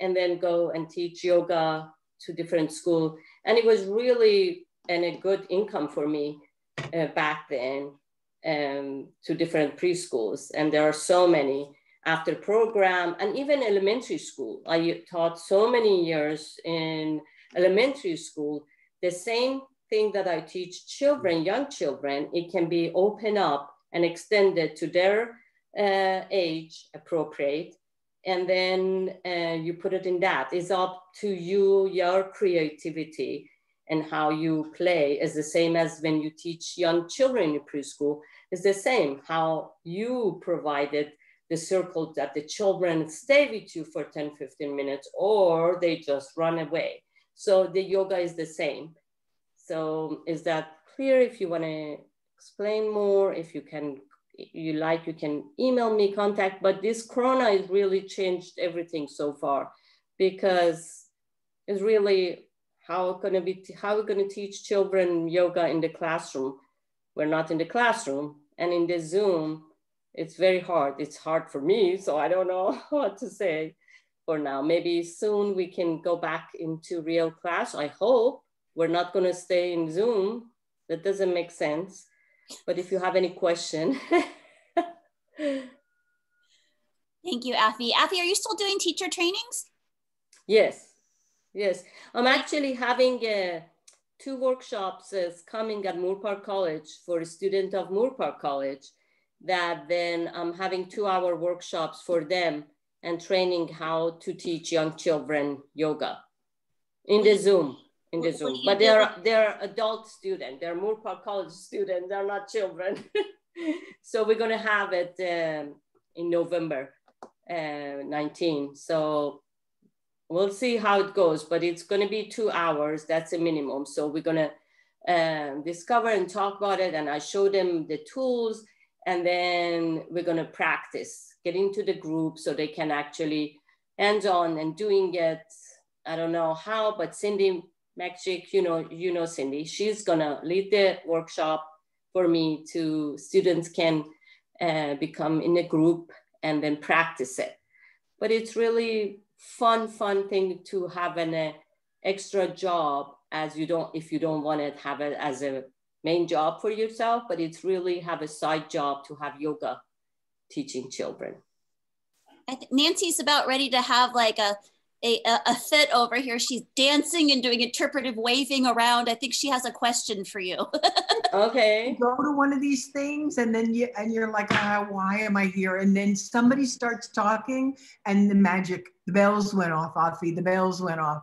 and then go and teach yoga to different school. And it was really and a good income for me uh, back then um, to different preschools. And there are so many after program and even elementary school. I taught so many years in elementary school, the same thing that I teach children, young children, it can be open up and extended to their uh, age appropriate. And then uh, you put it in that. It's up to you, your creativity and how you play is the same as when you teach young children in preschool. It's the same, how you provided the circle that the children stay with you for 10, 15 minutes, or they just run away. So the yoga is the same. So is that clear? If you want to explain more, if you can, you like, you can email me contact. But this Corona has really changed everything so far because it's really how going to be how we're going to teach children yoga in the classroom. We're not in the classroom, and in the Zoom, it's very hard. It's hard for me, so I don't know what to say for now. Maybe soon we can go back into real class. I hope we're not going to stay in Zoom. That doesn't make sense. But if you have any question. Thank you, Affy. Affy, are you still doing teacher trainings? Yes, yes. I'm actually having uh, two workshops uh, coming at Moorpark College for a student of Moorpark College that then I'm having two hour workshops for them and training how to teach young children yoga in the Zoom. In the Zoom, but they're they're adult students. They're Moorpark College students. They're not children. so we're gonna have it um, in November uh, 19. So we'll see how it goes, but it's gonna be two hours. That's a minimum. So we're gonna uh, discover and talk about it, and I show them the tools, and then we're gonna practice get into the group so they can actually hands on and doing it. I don't know how, but Cindy Magic, you know, you know Cindy, she's gonna lead the workshop for me to students can uh, become in a group and then practice it. But it's really fun, fun thing to have an uh, extra job as you don't, if you don't want to have it as a main job for yourself, but it's really have a side job to have yoga teaching children. I think Nancy's about ready to have like a, a, a fit over here. She's dancing and doing interpretive waving around. I think she has a question for you. okay. Go to one of these things and then you and you're like, ah, why am I here? And then somebody starts talking and the magic, the bells went off, Afi, the bells went off.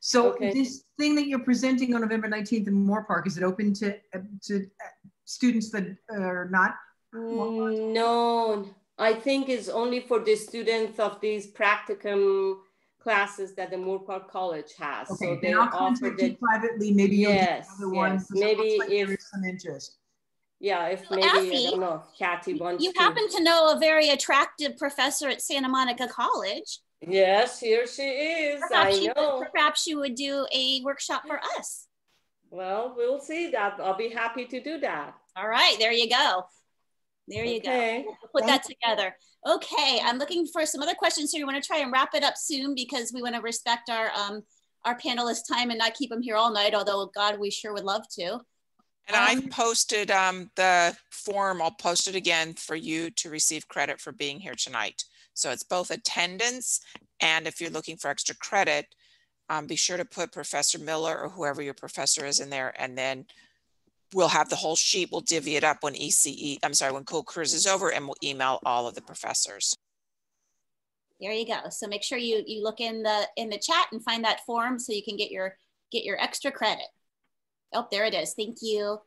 So Okay. this thing that you're presenting on November 19th in Moorpark, is it open to, uh, to uh, students that are not? No, I think it's only for the students of these practicum classes that the Moorpark College has. Okay, so they then I'll offer contact the you privately, maybe you'll get yes, other ones. yes. 'cause it looks Maybe like if is Some interest. yeah, if So, maybe I don't know, if Kathy wants you to. happen to know a very attractive professor at Santa Monica College. Yes, here she is. Perhaps I you, know. perhaps you would do a workshop for us. Well, we'll see that. I'll be happy to do that. All right, there you go. There you Okay. go. We'll put that together. Okay, I'm looking for some other questions here. We want to try and wrap it up soon because we want to respect our um our panelists' time and not keep them here all night. Although God, we sure would love to. And I posted um, the form, I'll post it again for you to receive credit for being here tonight. So it's both attendance and if you're looking for extra credit, um, be sure to put Professor Miller or whoever your professor is in there. And then we'll have the whole sheet. We'll divvy it up when ECE, I'm sorry, when Cool Careers is over and we'll email all of the professors. There you go. So make sure you you look in the in the chat and find that form so you can get your get your extra credit. Oh, there it is. Thank you.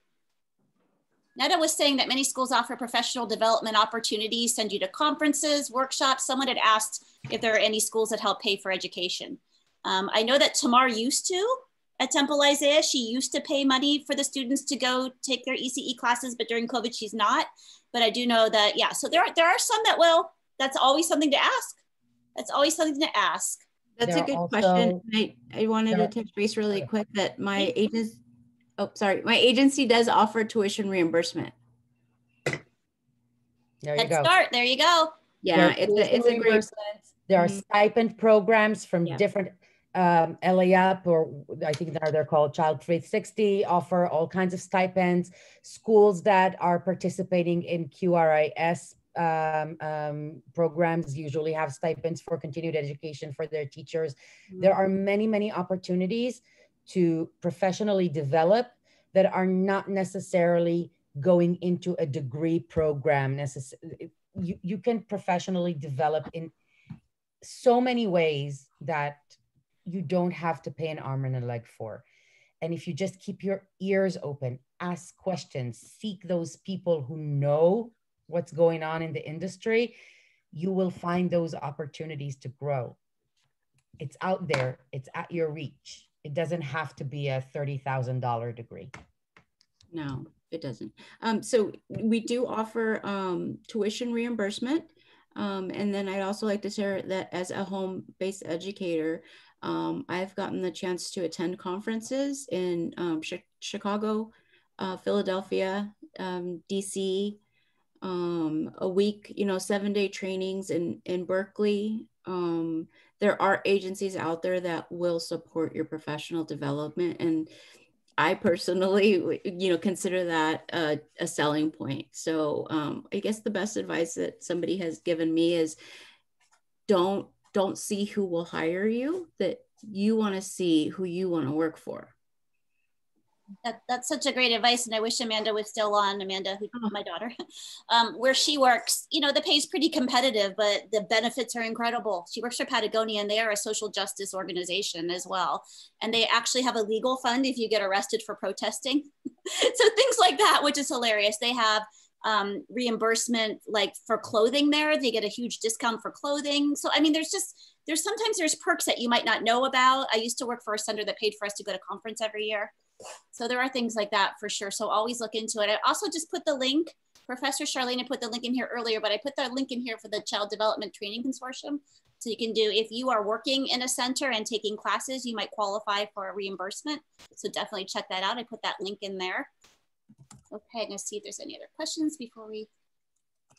Netta was saying that many schools offer professional development opportunities, send you to conferences, workshops. Someone had asked if there are any schools that help pay for education. Um, I know that Tamar used to at Temple Isaiah. She used to pay money for the students to go take their ECE classes, but during COVID, she's not. But I do know that, yeah, so there are, there are some that will. That's always something to ask. That's always something to ask. That's There a good also- question. I, I wanted there to touch base really quick that my agency, oh, sorry, my agency does offer tuition reimbursement. There you Head go. Start. There you go. Yeah, There are it's a, it's a great. There are Mhm. stipend programs from Yeah. different um, LAUP, or I think now they're called Child 360, offer all kinds of stipends. Schools that are participating in QRIS um, um, programs usually have stipends for continued education for their teachers. There are many, many opportunities to professionally develop that are not necessarily going into a degree program necessarily you, you can professionally develop in so many ways that you don't have to pay an arm and a leg for. And if you just keep your ears open ask questions seek those people who know what's going on in the industry you will find those opportunities to grow. It's out there. It's at your reach. It doesn't have to be a $30000 degree. No, it doesn't. Um, so we do offer um, tuition reimbursement. Um, and then I'd also like to share that as a home-based educator, um, I've gotten the chance to attend conferences in um, Chi- Chicago, uh, Philadelphia, um, DC, um, a week, you know, seven-day trainings in in Berkeley. Um, there are agencies out there that will support your professional development, and I personally, you know, consider that a, a selling point. So um, I guess the best advice that somebody has given me is don't don't see who will hire you. That you want to see who you want to work for. That, that's such a great advice. And I wish Amanda was still on, Amanda, who, my daughter, um, where she works. You know, the pay is pretty competitive, but the benefits are incredible. She works for Patagonia and they are a social justice organization as well. And they actually have a legal fund if you get arrested for protesting. so things like that, which is hilarious. They have um, reimbursement like for clothing there. They get a huge discount for clothing. So, I mean, there's just, there's sometimes there's perks that you might not know about. I used to work for a center that paid for us to go to conference every year. So there are things like that for sure. So always look into it. I also just put the link, Professor Charlene put the link in here earlier, but I put the link in here for the Child Development Training Consortium. So you can do, if you are working in a center and taking classes, you might qualify for a reimbursement. So definitely check that out. I put that link in there. Okay, I'm gonna see if there's any other questions before we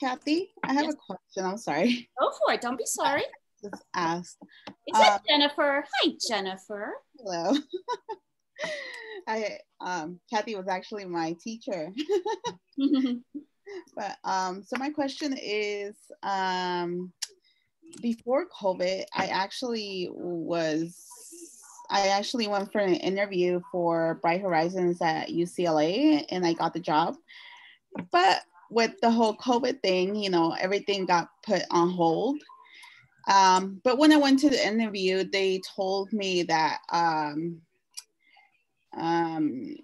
Kathy, I have Yes. a question. I'm sorry. go for it. Don't be sorry. Just asked. Is Uh, it Jennifer? Hi, Jennifer. Hello. I um, Kathy was actually my teacher. but um, so my question is, um, before COVID, I actually was, I actually went for an interview for Bright Horizons at UCLA, and I got the job. But with the whole COVID thing, you know, everything got put on hold. Um, but when I went to the interview, they told me that um, um,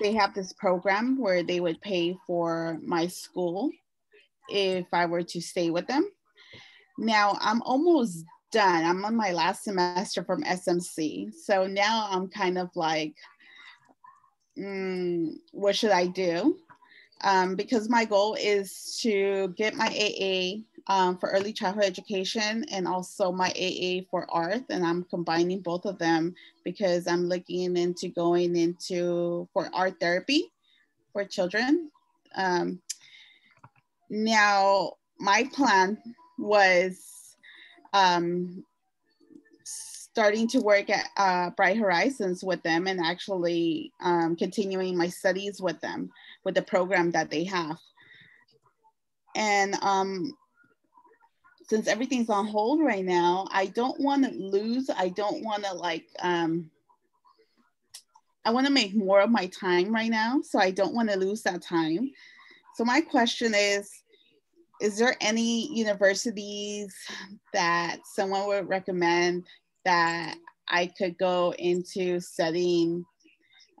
they have this program where they would pay for my school if I were to stay with them. Now I'm almost done. I'm on my last semester from SMC. So now I'm kind of like, mm, what should I do? Um, because my goal is to get my AA um, for early childhood education and also my AA for art. And I'm combining both of them because I'm looking into going into for art therapy for children. Um, now, my plan was um, starting to work at uh, Bright Horizons with them and actually um, continuing my studies with them with the program that they have. And um, since everything's on hold right now, I don't want to lose. I don't want to like, um, I want to make more of my time right now. So I don't want to lose that time. So my question is, is there any universities that someone would recommend that I could go into studying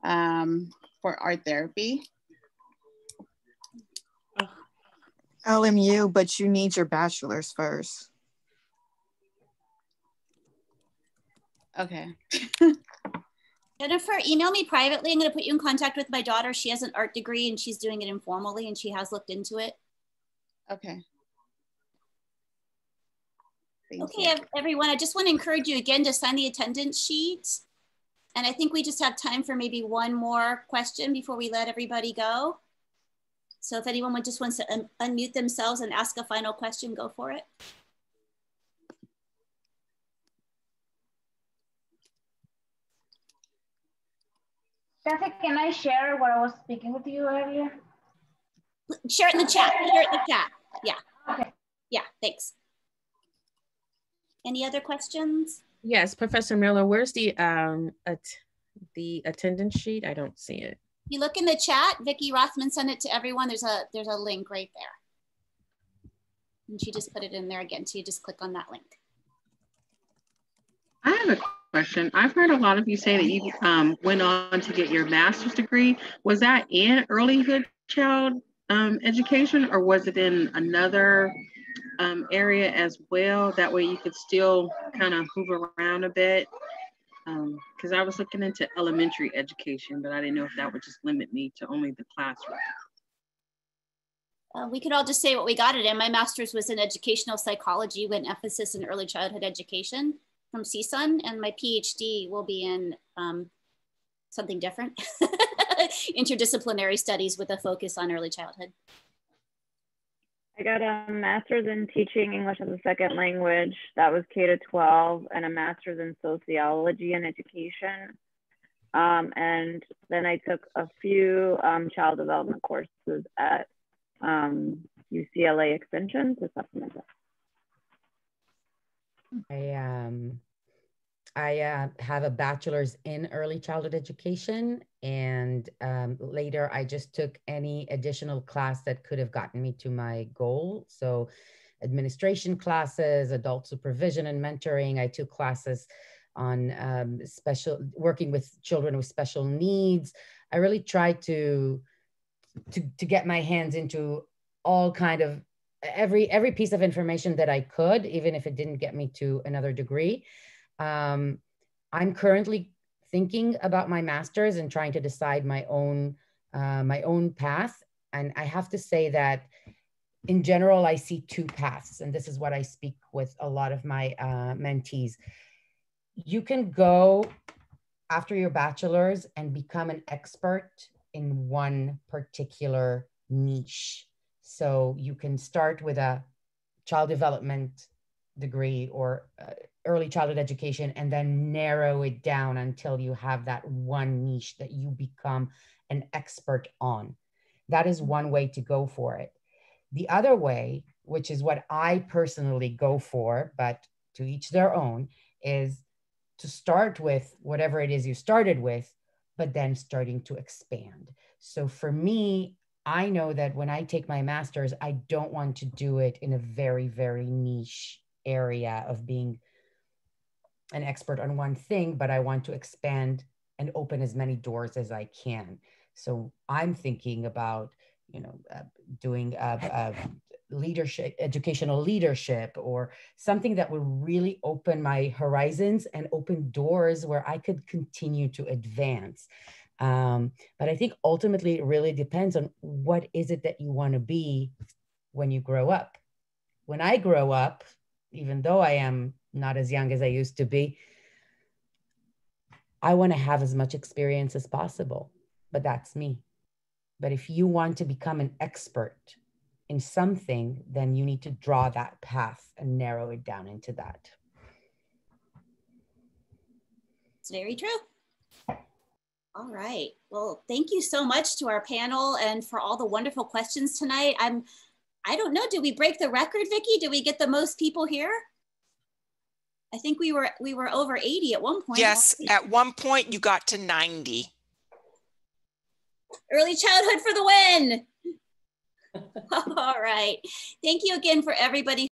um, for art therapy? LMU, but you need your bachelor's first. Okay. Jennifer, email me privately. I'm going to put you in contact with my daughter. She has an art degree and she's doing it informally and she has looked into it. Okay. Thank okay, you. everyone. I just want to encourage you again to sign the attendance sheet. And I think we just have time for maybe one more question before we let everybody go. So if anyone would just wants to un unmute themselves and ask a final question, go for it. Kathy, can I share what I was speaking with you earlier? Share it in the chat. Share it in the chat. Yeah. Okay. Yeah, thanks. Any other questions? Yes, Professor Miller, where's the um at the attendance sheet? I don't see it you look in the chat, Vicki Rothman sent it to everyone. There's a there's a link right there. And she just put it in there again. So you just click on that link. I have a question. I've heard a lot of you say that you um, went on to get your master's degree. Was that in earlyhood child um, education or was it in another um, area as well? That way you could still kind of move around a bit because um, I was looking into elementary education, but I didn't know if that would just limit me to only the classroom. Uh, we could all just say what we got it in. My master's was in educational psychology with emphasis in early childhood education from CSUN, and my PhD will be in um, something different, interdisciplinary studies with a focus on early childhood. I got a master's in teaching English as a second language. That was K to 12, and a master's in sociology and education. Um, and then I took a few um, child development courses at um, UCLA Extension to supplement that. I um, I uh, have a bachelor's in early childhood education, and um, later I just took any additional class that could have gotten me to my goal. So, administration classes, adult supervision and mentoring. I took classes on um, special working with children with special needs. I really tried to to to get my hands into all kind of every every piece of information that I could, even if it didn't get me to another degree. Um, I'm currently thinking about my master's and trying to decide my own uh, my own path. And I have to say that in general, I see two paths, and this is what I speak with a lot of my uh, mentees. You can go after your bachelor's and become an expert in one particular niche. So you can start with a child development degree or uh, early childhood education and then narrow it down until you have that one niche that you become an expert on. That is one way to go for it. The other way, which is what I personally go for, but to each their own, is to start with whatever it is you started with, but then starting to expand. So for me, I know that when I take my master's, I don't want to do it in a very, very niche area of being an expert on one thing, but I want to expand and open as many doors as I can. So I'm thinking about, you know, uh, doing a, a leadership, educational leadership, or something that would really open my horizons and open doors where I could continue to advance. Um, but I think ultimately it really depends on what is it that you want to be when you grow up. When I grow up, even though I am not as young as I used to be, I want to have as much experience as possible, but that's me. But if you want to become an expert in something, then you need to draw that path and narrow it down into that. It's very true. All right. Well, thank you so much to our panel and for all the wonderful questions tonight. I'm, I don't know, did we break the record, Vicki? Did we get the most people here? I think we were we were over 80 at one point. Yes, at one point you got to 90. Early childhood for the win. All right. Thank you again for everybody